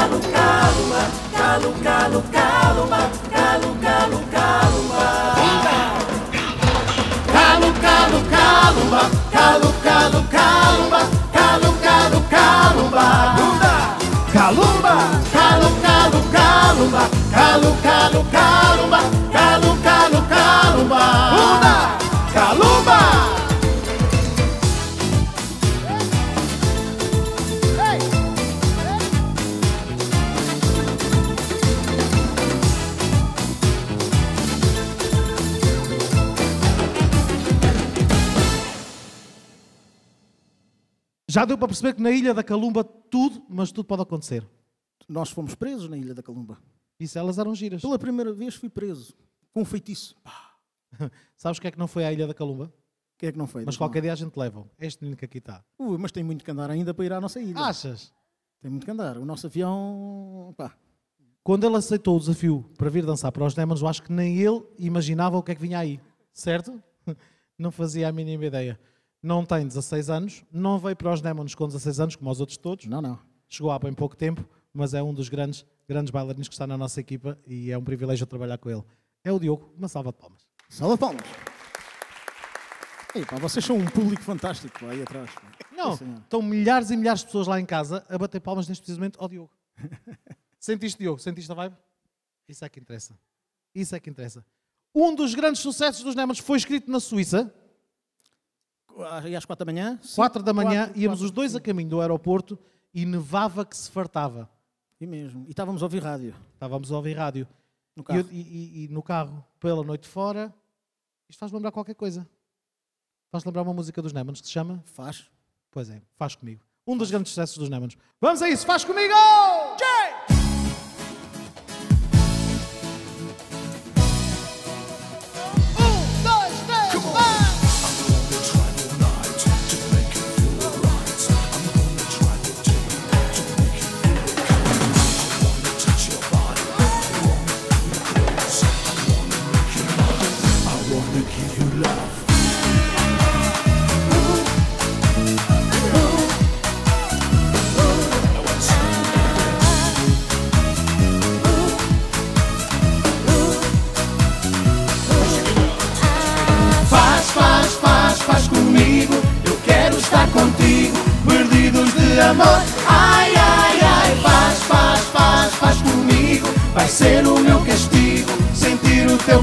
Calu, calu, calumba, calu, calu, calumba, calu, calu, calumba. Calu, calu, calumba, calu, calu, calumba, calu, calu, calumba. Calumba! Calu, calu, calumba, calu, Já deu para perceber que na Ilha da Calumba tudo, mas tudo pode acontecer. Nós fomos presos na ilha da Calumba. Isso elas eram giras. Pela primeira vez fui preso. Com um feitiço. Sabes o que é que não foi à Ilha da Calumba? Quem é que não foi? Mas qualquer lá. dia a gente leva. Este menino que aqui está. Ui, mas tem muito que andar ainda para ir à nossa ilha. Achas? Tem muito que andar. O nosso avião. Pá. Quando ele aceitou o desafio para vir dançar para os Demons, eu acho que nem ele imaginava o que é que vinha aí. Certo? Não fazia a mínima ideia. Não tem 16 anos, não veio para os Demons com 16 anos, como os outros todos. Não, não. Chegou há bem pouco tempo, mas é um dos grandes, grandes bailarinos que está na nossa equipa e é um privilégio trabalhar com ele. É o Diogo. Uma salva de palmas. Salva de palmas. Ei, pá, vocês são um público fantástico lá aí atrás. Não, Sim, estão milhares e milhares de pessoas lá em casa a bater palmas neste precisamente ao Diogo. Sentiste, Diogo? Sentiste a vibe? Isso é que interessa. Isso é que interessa. Um dos grandes sucessos dos Nemans foi escrito na Suíça. E às quatro da manhã? Sim, 4 da manhã, quatro, íamos quatro, os dois a caminho do aeroporto e nevava que se fartava. E mesmo. E estávamos a ouvir rádio Estávamos a ouvir rádio. no E, carro. e- e- e no carro, pela noite fora, isto faz lembrar qualquer coisa. Faz lembrar uma música dos Nemans que se chama Faz. Pois é, Faz Comigo. Um dos grandes sucessos dos Nemans. Vamos a isso, Faz Comigo!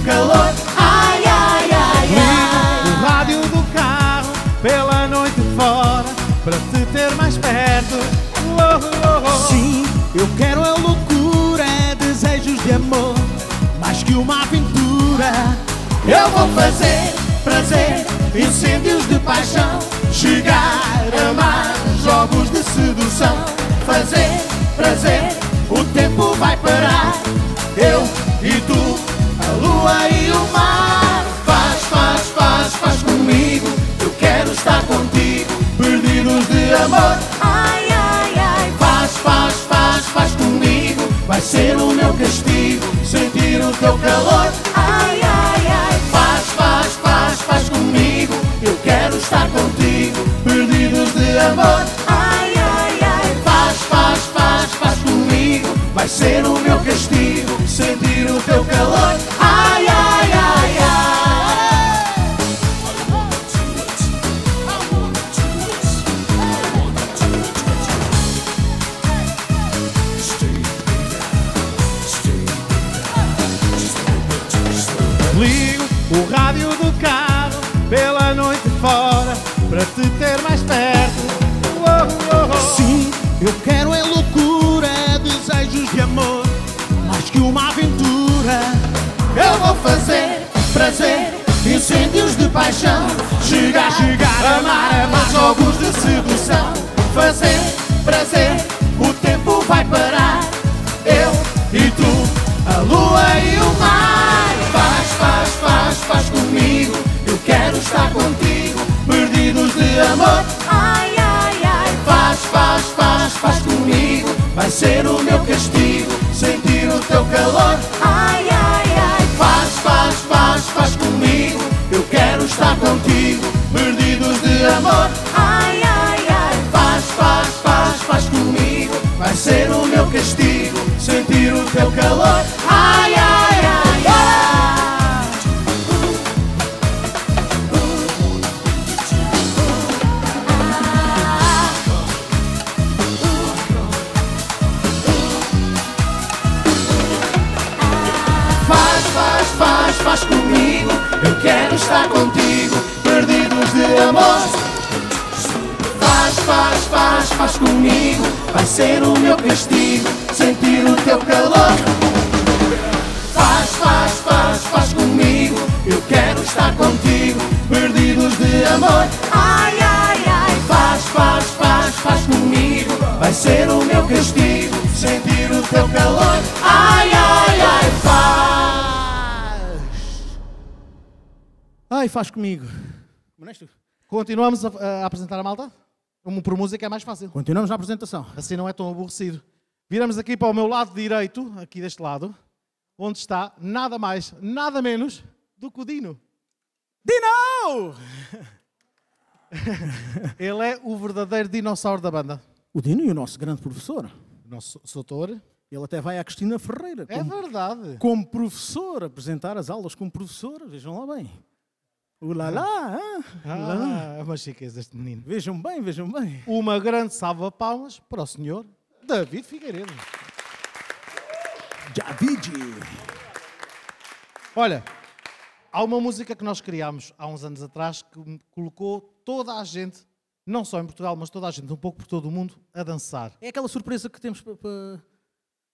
Calor. Ai, ai, ai, ai. O rádio do carro pela noite fora para te ter mais perto. Oh, oh, oh. Sim, eu quero a loucura, desejos de amor, mais que uma aventura. Eu vou fazer prazer, incêndios de paixão, chegar, amar, jogos de sedução, fazer prazer, o tempo vai parar. Eu castigo, sentir o teu calor. Ai, ai, ai, faz. Ai, faz comigo. Honesto? Continuamos a, a apresentar a malta? Como por música é mais fácil. Continuamos na apresentação. Assim não é tão aborrecido. Viramos aqui para o meu lado direito, aqui deste lado, onde está nada mais, nada menos do que o Dino. Dino! Ele é o verdadeiro dinossauro da banda. O Dino e o nosso grande professor. O nosso doutor. Ele até vai à Cristina Ferreira É como, verdade. como professor, apresentar as aulas como professor. Vejam lá bem. Ulala! ah, ulala. Ah, uma chiqueza este menino. Vejam bem, vejam bem. Uma grande salva palmas para o senhor David Figueiredo. Javidi! Olha, há uma música que nós criámos há uns anos atrás que colocou toda a gente, não só em Portugal, mas toda a gente, um pouco por todo o mundo, a dançar. É aquela surpresa que temos para.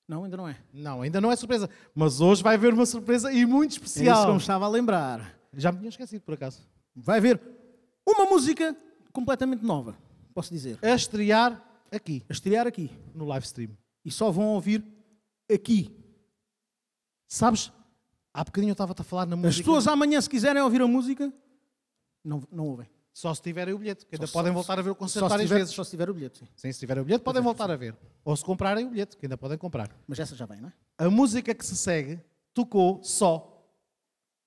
Não, ainda não é. Não, ainda não é surpresa, mas hoje vai haver uma surpresa e muito É isso especial. que eu me estava a lembrar. Já me tinha esquecido, por acaso. Vai haver uma música completamente nova, posso dizer. A estrear aqui, A estrear aqui. no live stream. E só vão ouvir aqui. Sabes, há bocadinho eu estava-te a falar na música. As pessoas amanhã, se quiserem ouvir a música, não, não ouvem. Só se tiverem o bilhete, que ainda Só- podem só- voltar a ver o concerto Só várias tiver, vezes. só se tiver o bilhete, sim. Sim, se tiverem o bilhete, podem voltar a ver. Ou se comprarem o bilhete, que ainda podem comprar. Mas essa já vem, não é? A música que se segue tocou só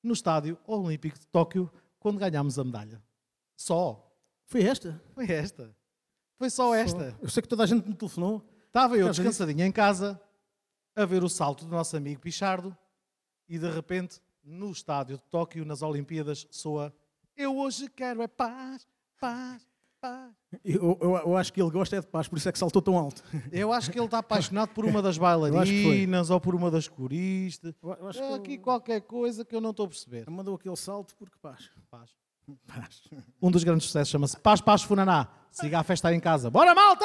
no Estádio Olímpico de Tóquio quando ganhámos a medalha. Só. Foi esta. Foi esta. Foi só esta. Eu sei que toda a gente me telefonou. Estava eu descansadinho em casa a ver o salto do nosso amigo Pichardo e de repente no estádio de Tóquio, nas Olimpíadas, soa Eu hoje quero é paz, paz, paz. Eu, eu- eu acho que ele gosta é de paz, por isso é que saltou tão alto. Eu acho que ele está apaixonado por uma das bailarinas ou por uma das coristas. Eu, eu acho É que aqui ele qualquer coisa que eu não estou a perceber. mandou aquele salto porque paz. Paz. Paz. Um dos grandes sucessos chama-se Paz, Paz, Funaná. Siga a festa aí em casa. Bora, malta!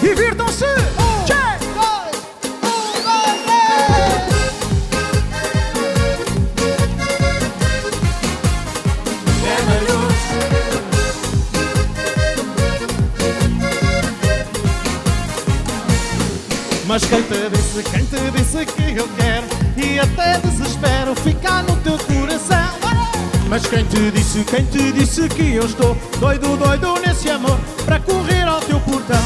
Divirtam-se! Mas quem te disse, quem te disse que eu quero E até desespero ficar no teu coração Mas quem te disse, quem te disse que eu estou doido, doido nesse amor para correr ao teu portão?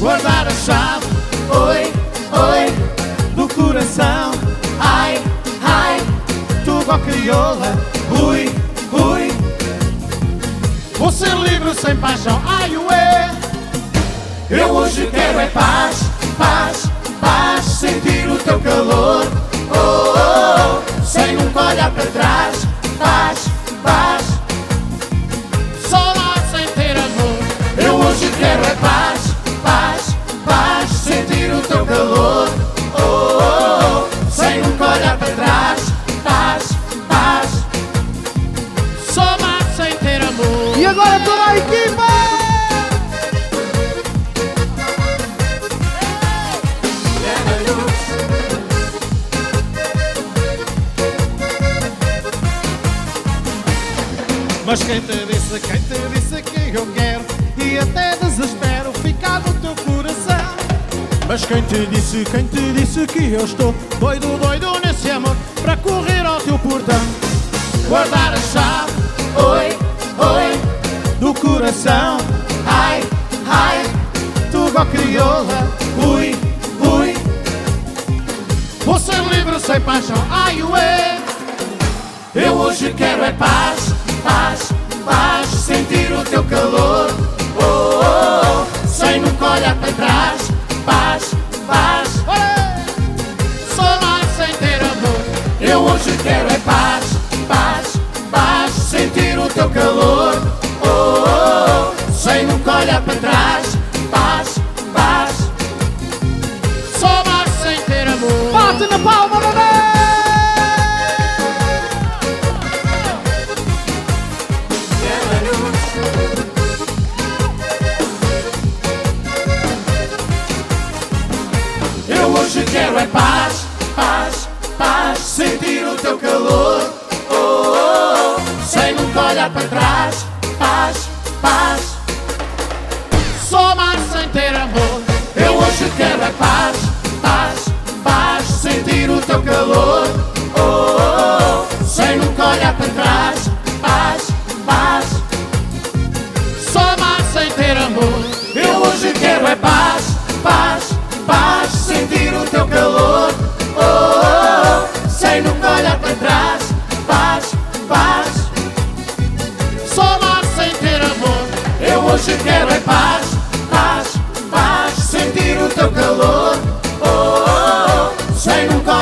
Guardar a chave Oi, oi, do coração ai, ai, Tudo ao crioula ui, ui. Vou ser livre sem paixão Ai, ué Eu hoje quero é paz, paz. Teu calor, oh, oh, oh. Sem nunca olhar para trás. Mas quem te disse, quem te disse que eu estou doido, doido nesse amor para correr ao teu portão? Guardar a chave Oi, oi, do coração ai, ai, Tudo ao crioula ui, ui. Vou ser livre sem paixão Ai, ué Eu hoje quero é paz, paz, paz. Sentir o teu calor, oh, oh, oh. Sem nunca olhar para trás. Paz,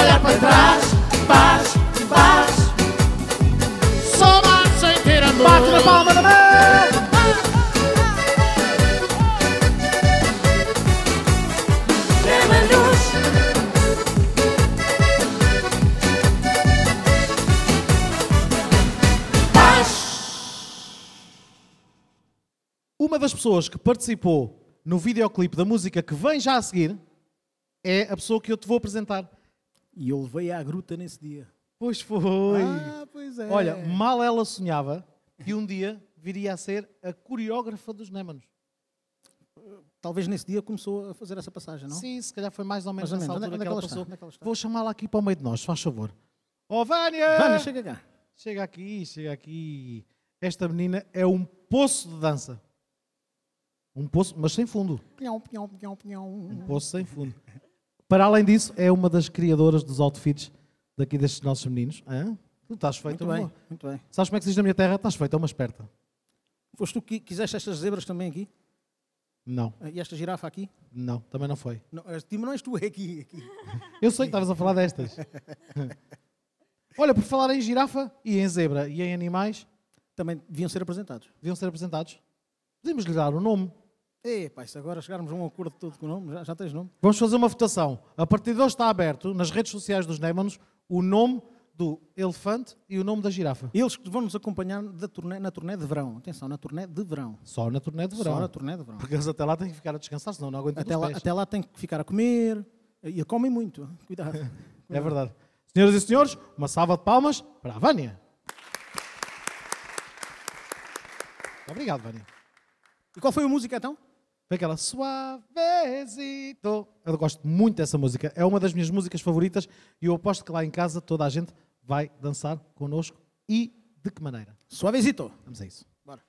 olhar para trás. Paz, paz. Só sem ter amor Bate na palma da mão! Uma das pessoas que participou no videoclipe da música que vem já a seguir é a pessoa que eu te vou apresentar. E eu levei à gruta nesse dia. Pois foi. Ah, pois é. Olha, mal ela sonhava que um dia viria a ser a coreógrafa dos Némanos. talvez nesse dia começou a fazer essa passagem, não? Sim, se calhar foi mais ou menos Mais ou nessa menos. altura Onde é- onde é que ela ela passou. É ela? Vou chamá-la aqui para o meio de nós, faz favor. Oh, Vânia! Vânia, chega cá. Chega aqui, chega aqui. Esta menina é um poço de dança. Um poço, mas sem fundo. Pinhão, pinhão, pinhão, pinhão. Um poço sem fundo. Para além disso, é uma das criadoras dos outfits daqui destes nossos meninos. Hã? Tu estás feito Muito bem, muito bem. Sabes como é que se diz na minha terra? Estás feito uma esperta. Foste tu que quiseste estas zebras também aqui? Não, E esta girafa aqui? não, também não foi. Não, não és tu, é aqui. aqui. Eu sei que estavas a falar destas. Olha, por falar em girafa e em zebra e em animais, também deviam ser apresentados. Deviam ser apresentados. Podemos lhe dar o nome. Epá, se agora chegarmos a um acordo todo com o nome, já, já tens nome? Vamos fazer uma votação. A partir de hoje está aberto nas redes sociais dos Neymanos o nome do elefante e o nome da girafa. Eles que vão nos acompanhar turnê, na turnê de verão. Atenção, na turnê de verão. Só na turnê de verão. Só na turnê de verão. Porque eles até lá têm que ficar a descansar, senão não aguentam Até lá, pés. até lá tem que ficar a comer. E comem muito. Cuidado. É verdade. Senhoras e senhores, uma salva de palmas para a Vânia. Obrigado, Vânia. E qual foi a música então? Foi aquela suavecito. Eu gosto muito dessa música. É uma das minhas músicas favoritas e eu aposto que lá em casa toda a gente vai dançar connosco. E de que maneira? Suavecito. Vamos a isso. Bora.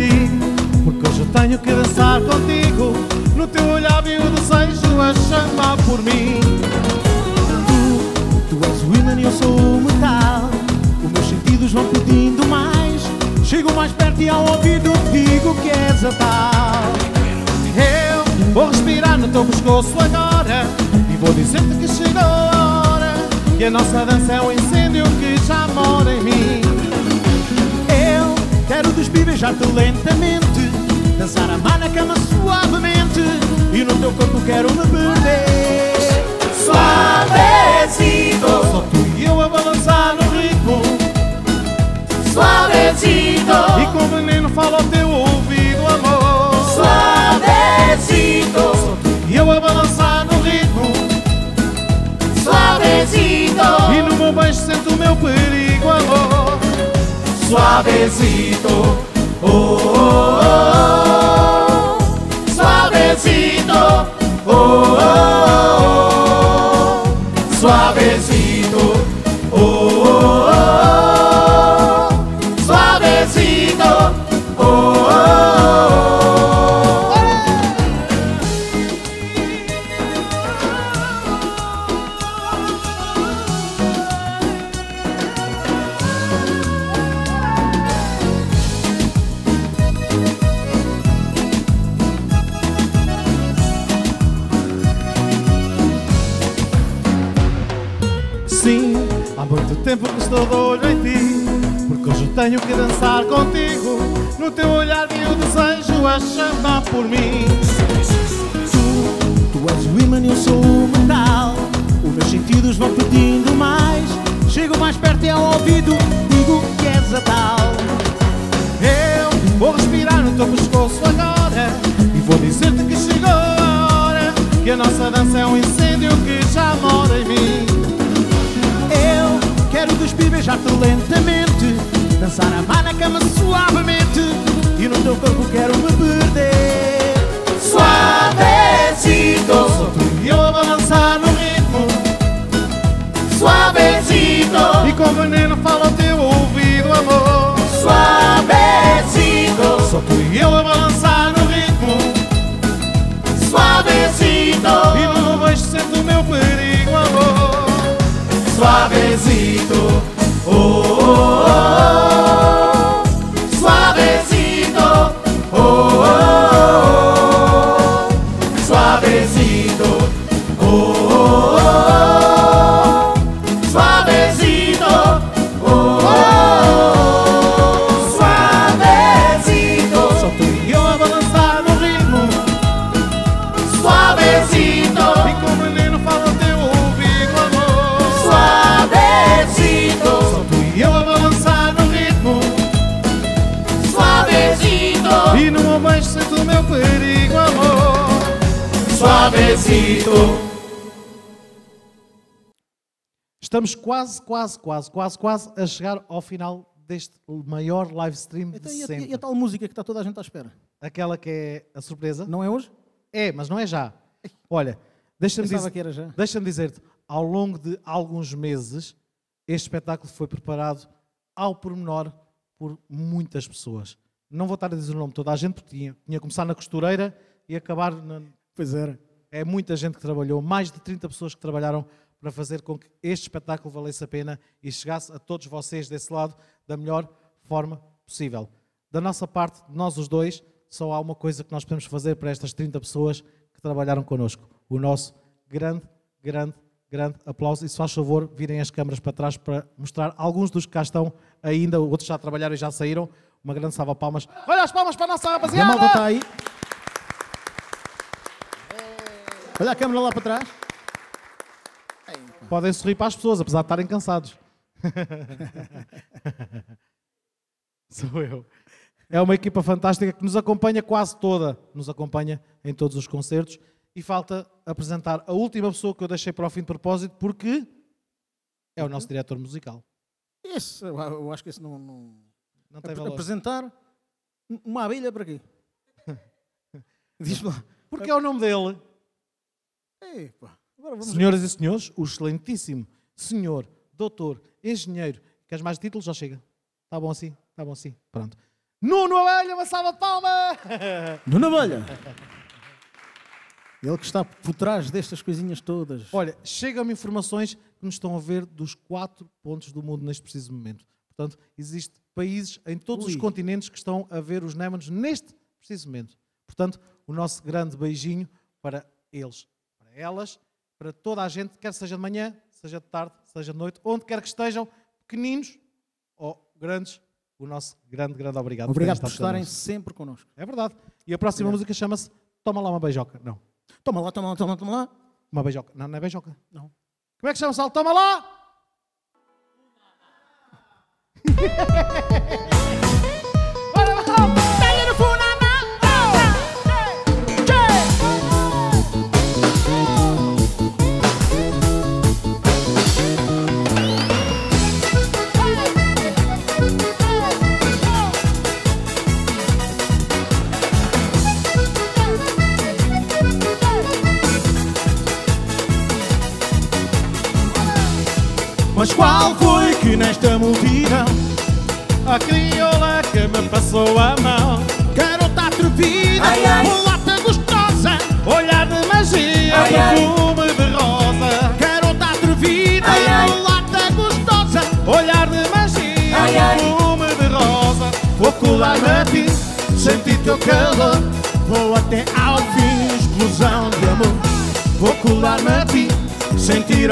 Ti Porque hoje eu tenho que dançar contigo No teu olhar vi o desejo a chamar por mim Tu és o imã e eu sou o metal. Os meus sentidos vão pedindo mais. Chego mais perto e ao ouvido digo que és a tal. Eu vou respirar no teu pescoço agora E vou dizer-te que chegou a hora Que a nossa dança é um incêndio que já mora em mim quero despir beijar-te lentamente. Dançar a mar na cama suavemente. E no teu corpo quero me perder. Suavecito, Só tu e eu a balançar no ritmo suavecito, E com veneno fala ao teu ouvido, amor suavecito, E eu a balançar no ritmo suavecito, E no meu beijo sinto o meu perigo, amor suavecito, oh, oh, oh, suavecito, oh, oh, oh, que dançar contigo No teu olhar vi o desejo a chamar por mim Tu és o imã e eu sou o metal. Os meus sentidos vão pedindo mais. Chego mais perto e ao ouvido digo que és a tal. Eu vou respirar no teu pescoço agora E vou dizer-te que chegou a hora Que a nossa dança é um incêndio que já mora em mim Eu quero despir beijar-te lentamente. Dançar a na cama suavemente. E no teu corpo quero me perder. Suavecito, E eu a balançar no ritmo. Suavecito, E com veneno fala teu ouvido, amor. Suavecito, Só tu e eu a balançar no ritmo. Suavecito, E no meu beijo sinto o meu perigo, amor. Suavecito, oh, oh, oh, Estamos quase, quase, quase, quase, quase a chegar ao final deste maior live stream Então, de e, a, sempre. e a tal música que está toda a gente à espera? Aquela que é a surpresa. Não é hoje? É, mas não é já. Olha, deixa-me Pensava dizer, que era já. deixa-me dizer-te, ao longo de alguns meses, este espetáculo foi preparado ao pormenor por muitas pessoas. Não vou estar a dizer o nome de toda a gente, porque tinha, tinha começar na costureira e acabar na... Pois era. É muita gente que trabalhou, mais de 30 pessoas que trabalharam para fazer com que este espetáculo valesse a pena e chegasse a todos vocês desse lado da melhor forma possível. Da nossa parte, nós os dois, só há uma coisa que nós podemos fazer para estas 30 pessoas que trabalharam connosco. O nosso grande, grande, grande aplauso. E se faz favor, virem as câmaras para trás para mostrar alguns dos que cá estão ainda, outros já trabalharam e já saíram. Uma grande salva de palmas. Olha as palmas para a nossa E a rapaziada! malta está aí. Olha a câmera lá para trás. Podem sorrir para as pessoas, apesar de estarem cansados. Sou eu. É uma equipa fantástica que nos acompanha quase toda, nos acompanha em todos os concertos. E falta apresentar a última pessoa que eu deixei para o fim de propósito, porque é o nosso diretor musical. Esse, eu acho que esse não. não... Não tem Ap- valor. Apresentar uma abelha para quê? Diz-me lá. Porque é o nome dele. Epá, agora vamos Senhoras e senhores, o excelentíssimo senhor, doutor, engenheiro. Queres mais títulos? Já chega. Está bom assim? Está bom assim. Pronto. Nuno Abelha, uma salva de palmas! Nuno Abelha. Ele que está por trás destas coisinhas todas. Olha, chegam-me informações que nos estão a ver dos quatro pontos do mundo neste preciso momento. Portanto, existem países em todos os Ui. continentes que estão a ver os Némanos neste preciso momento. Portanto, o nosso grande beijinho para eles, para elas, para toda a gente, quer seja de manhã, seja de tarde, seja de noite, onde quer que estejam, pequeninos ou grandes, o nosso grande, grande obrigado. Obrigado por estado estarem sempre connosco. É verdade. E a próxima música chama-se Toma lá uma beijoca. Não. Toma lá, toma lá, toma lá, toma lá. Uma beijoca. Não, não é beijoca. Não. Como é que chama, Sal? Toma lá!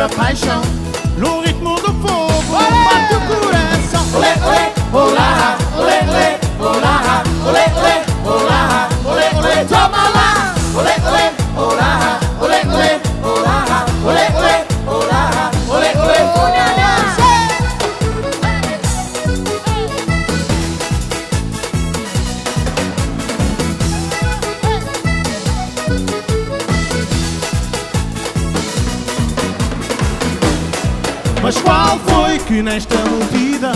a paixão que nesta multidão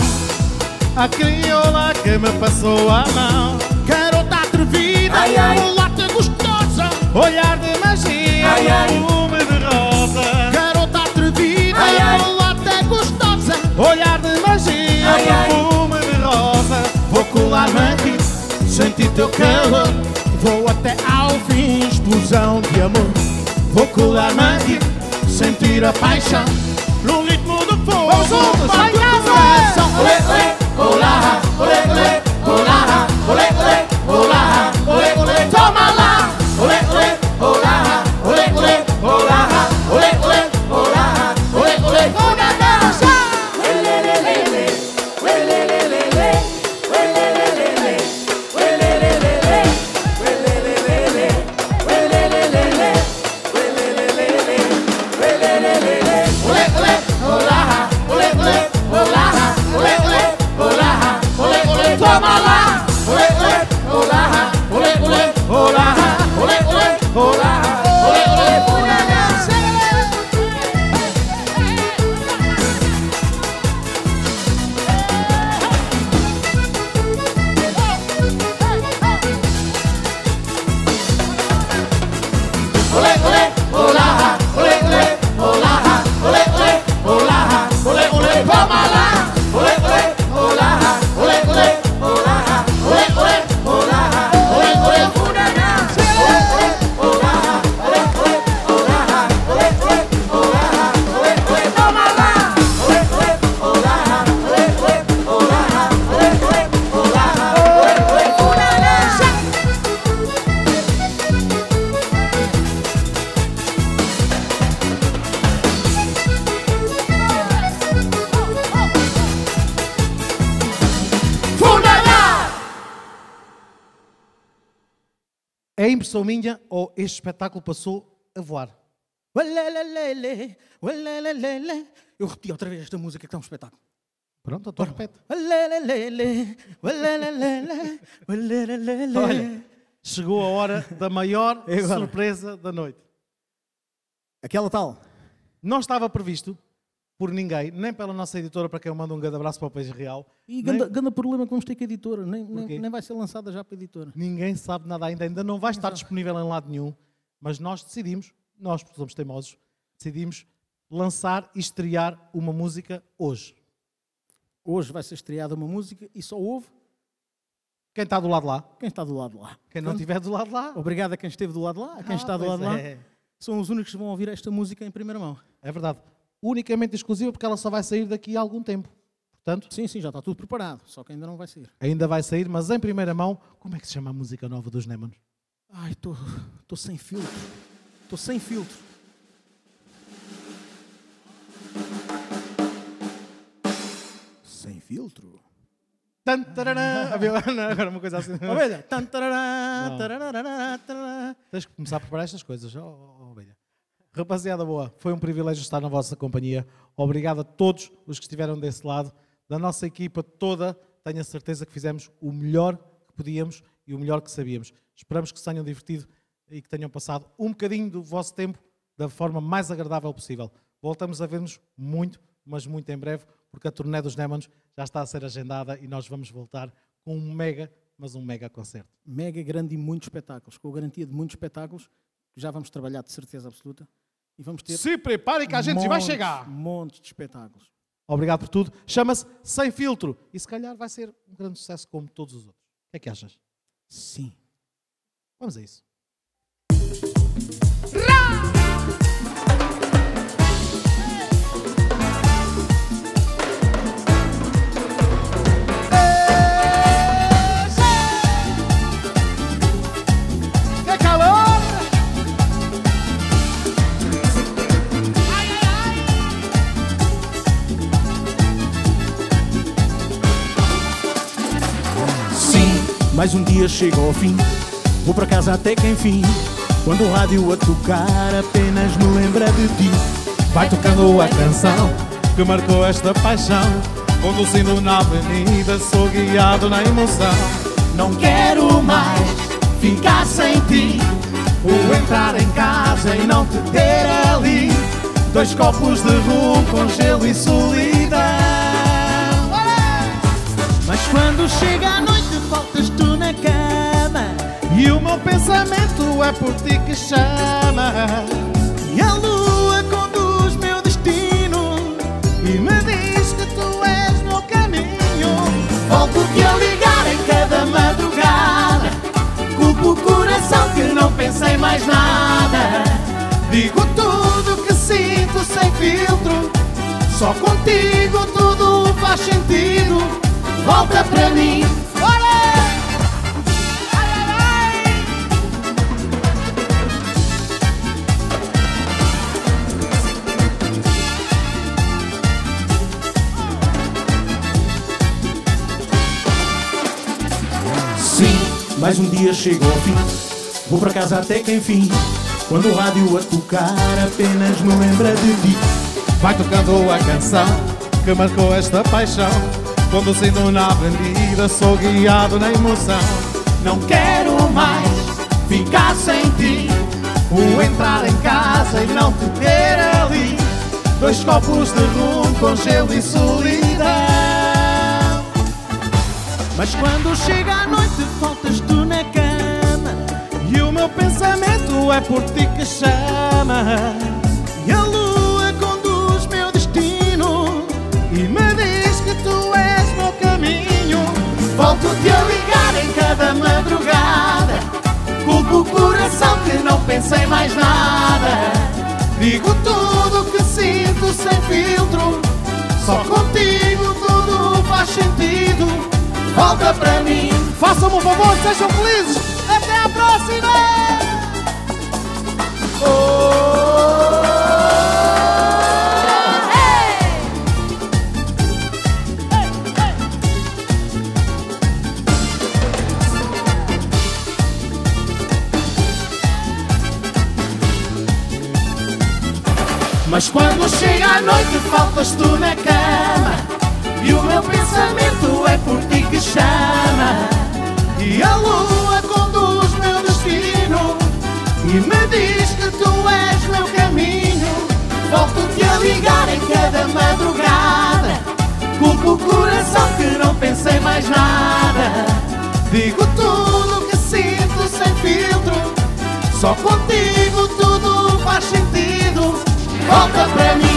A crioula que me passou a mão. Garota atrevida, Ai, ai. mulata gostosa. Olhar de magia, Ai, ai. perfume de rosa. Garota atrevida, Ai, ai. mulata gostosa. Olhar de magia, Ai, ai. perfume de rosa. Vou colar-me a ti, sentir teu calor. Vou até ao fim, explosão de amor. Vou colar-me a ti, sentir a paixão É minha ou este espetáculo passou a voar? Eu repeti outra vez esta música que está um espetáculo. Pronto, então repete. Ualelelele, ualelelele, ualelelele. Olha, chegou a hora da maior É surpresa da noite. Aquela tal. Não estava previsto por ninguém, nem pela nossa editora, para quem eu mando um grande abraço para o País Real. E nem- ganda, ganda problema que vamos ter com a editora. Nem, nem, nem vai ser lançada já para a editora. Ninguém sabe nada ainda, ainda não vai estar disponível em lado nenhum, mas nós decidimos, nós porque somos teimosos, decidimos lançar e estrear uma música hoje. Hoje vai ser estreada uma música e só houve Quem está do lado lá, quem está do lado lá. quem não estiver do lado lá, Obrigado a quem esteve do lado lá, a quem Ah, está do lado de lá. é. São os únicos que vão ouvir esta música em primeira mão. É verdade. Unicamente exclusiva porque ela só vai sair daqui a algum tempo. Portanto, Sim, sim, já está tudo preparado, só que ainda não vai sair. ainda vai sair, mas em primeira mão, como é que se chama a música nova dos Nemons? Ai, estou sem filtro. Estou sem filtro. Sem filtro? Tan, tarará. Agora uma coisa assim. Ovelha. Tan, tarará, Não. tarará, tarará. Tens que começar a preparar estas coisas, ó, ovelha. Rapaziada boa, foi um privilégio estar na vossa companhia. Obrigado a todos os que estiveram desse lado. Da nossa equipa toda, tenho a certeza que fizemos o melhor que podíamos e o melhor que sabíamos. Esperamos que se tenham divertido e que tenham passado um bocadinho do vosso tempo da forma mais agradável possível. Voltamos a ver-nos muito, mas muito em breve, porque a turnê dos Nemons já está a ser agendada e nós vamos voltar com um mega, mas um mega concerto. Mega grande e muitos espetáculos, com a garantia de muitos espetáculos, que já vamos trabalhar de certeza absoluta. E vamos ter Se preparem que a gente vai montes, chegar! montes de espetáculos. Obrigado por tudo. Chama-se Sem Filtro. E se calhar vai ser um grande sucesso como todos os outros. O que é que achas? Sim. Vamos a isso. Mais um dia chega ao fim. Vou para casa até que enfim. Quando o rádio a tocar, apenas me lembra de ti. Vai tocando a canção que marcou esta paixão. Conduzindo na avenida, sou guiado na emoção. Não quero mais ficar sem ti. O entrar em casa e não te ter ali. Dois copos de rum com gelo e solidão. Mas quando chega a noite, faltas tu. E o meu pensamento é por ti que chama. E a lua conduz meu destino. E me diz que tu és meu caminho. Volto-te a ligar em cada madrugada. Culpo o coração que não pensei mais nada. Digo tudo que sinto sem filtro. Só contigo tudo faz sentido. Volta para mim. Mais um dia chega ao fim. Vou para casa até que enfim. Quando o rádio a tocar, apenas me lembra de ti. Vai tocando a canção que marcou esta paixão. Conduzindo na avenida, sou guiado na emoção. Não quero mais ficar sem ti. O entrar em casa e não te ter ali. Dois copos de rum com gelo e solidão. Mas quando chega a noite, faltas tu na cama. E o meu pensamento é por ti que chama. E a lua conduz meu destino. E me diz que tu és meu caminho. Volto-te a ligar em cada madrugada. Culpo o coração que não pensei mais nada. Digo tudo que sinto sem filtro. Só contigo tudo faz sentido volta pra mim. Façam-me um favor, sejam felizes. Até a próxima! Mas quando chega a noite faltas tu na cama E o meu pensamento é por chama. E a lua conduz meu destino E me diz que tu és meu caminho. Volto-te a ligar em cada madrugada Culpo o coração que não pensei mais nada. Digo tudo que sinto sem filtro Só contigo tudo faz sentido. Volta para mim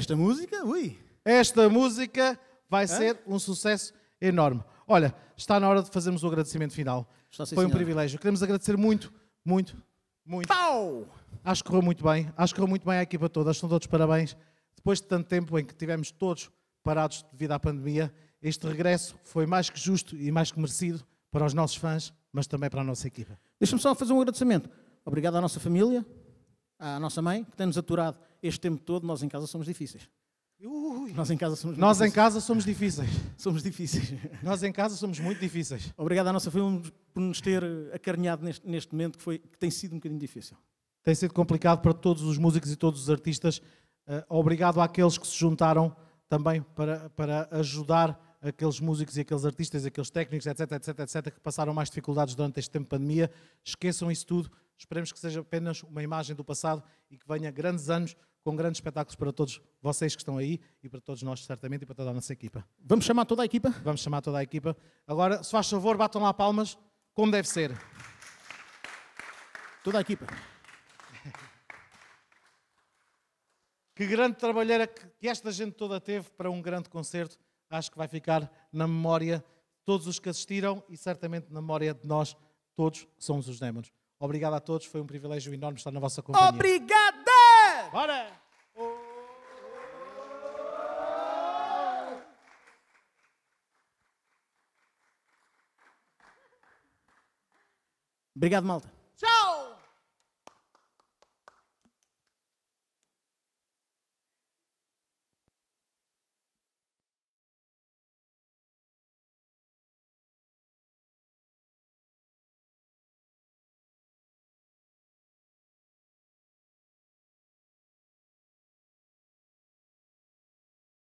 Esta música, ui. Esta música vai ser um sucesso enorme. Olha, está na hora de fazermos o agradecimento final. Foi um senhora. privilégio. Queremos agradecer muito, muito, muito. Pau! Acho que correu muito bem. Acho que correu muito bem à equipa toda. Estão todos parabéns. Depois de tanto tempo em que tivemos todos parados devido à pandemia, este regresso foi mais que justo e mais que merecido para os nossos fãs, mas também para a nossa equipa. Deixa-me só fazer um agradecimento. Obrigado à nossa família, à nossa mãe, que tem-nos aturado este tempo todo. Nós em casa somos difíceis. Nós em casa somos Nós em difíceis. casa somos difíceis. somos difíceis. Nós em casa somos muito difíceis. Obrigado à nossa família por nos ter acarinhado neste, neste momento que, foi, que tem sido um bocadinho difícil. Tem sido complicado para todos os músicos e todos os artistas. Eh, obrigado àqueles que se juntaram também para, para ajudar aqueles músicos e aqueles artistas, aqueles técnicos, etc, etc, etc, que passaram mais dificuldades durante este tempo de pandemia. Esqueçam isso tudo. Esperemos que seja apenas uma imagem do passado e que venha grandes anos com grandes espetáculos para todos vocês que estão aí e para todos nós, certamente, e para toda a nossa equipa. Vamos chamar toda a equipa? Vamos chamar toda a equipa. Agora, se faz favor, batam lá palmas, como deve ser. Toda a equipa. Que grande trabalheira que esta gente toda teve para um grande concerto. Acho que vai ficar na memória de todos os que assistiram e certamente na memória de nós todos que somos os Démonos. Obrigado a todos, foi um privilégio enorme estar na vossa companhia. Obrigada! Bora! Obrigado, malta.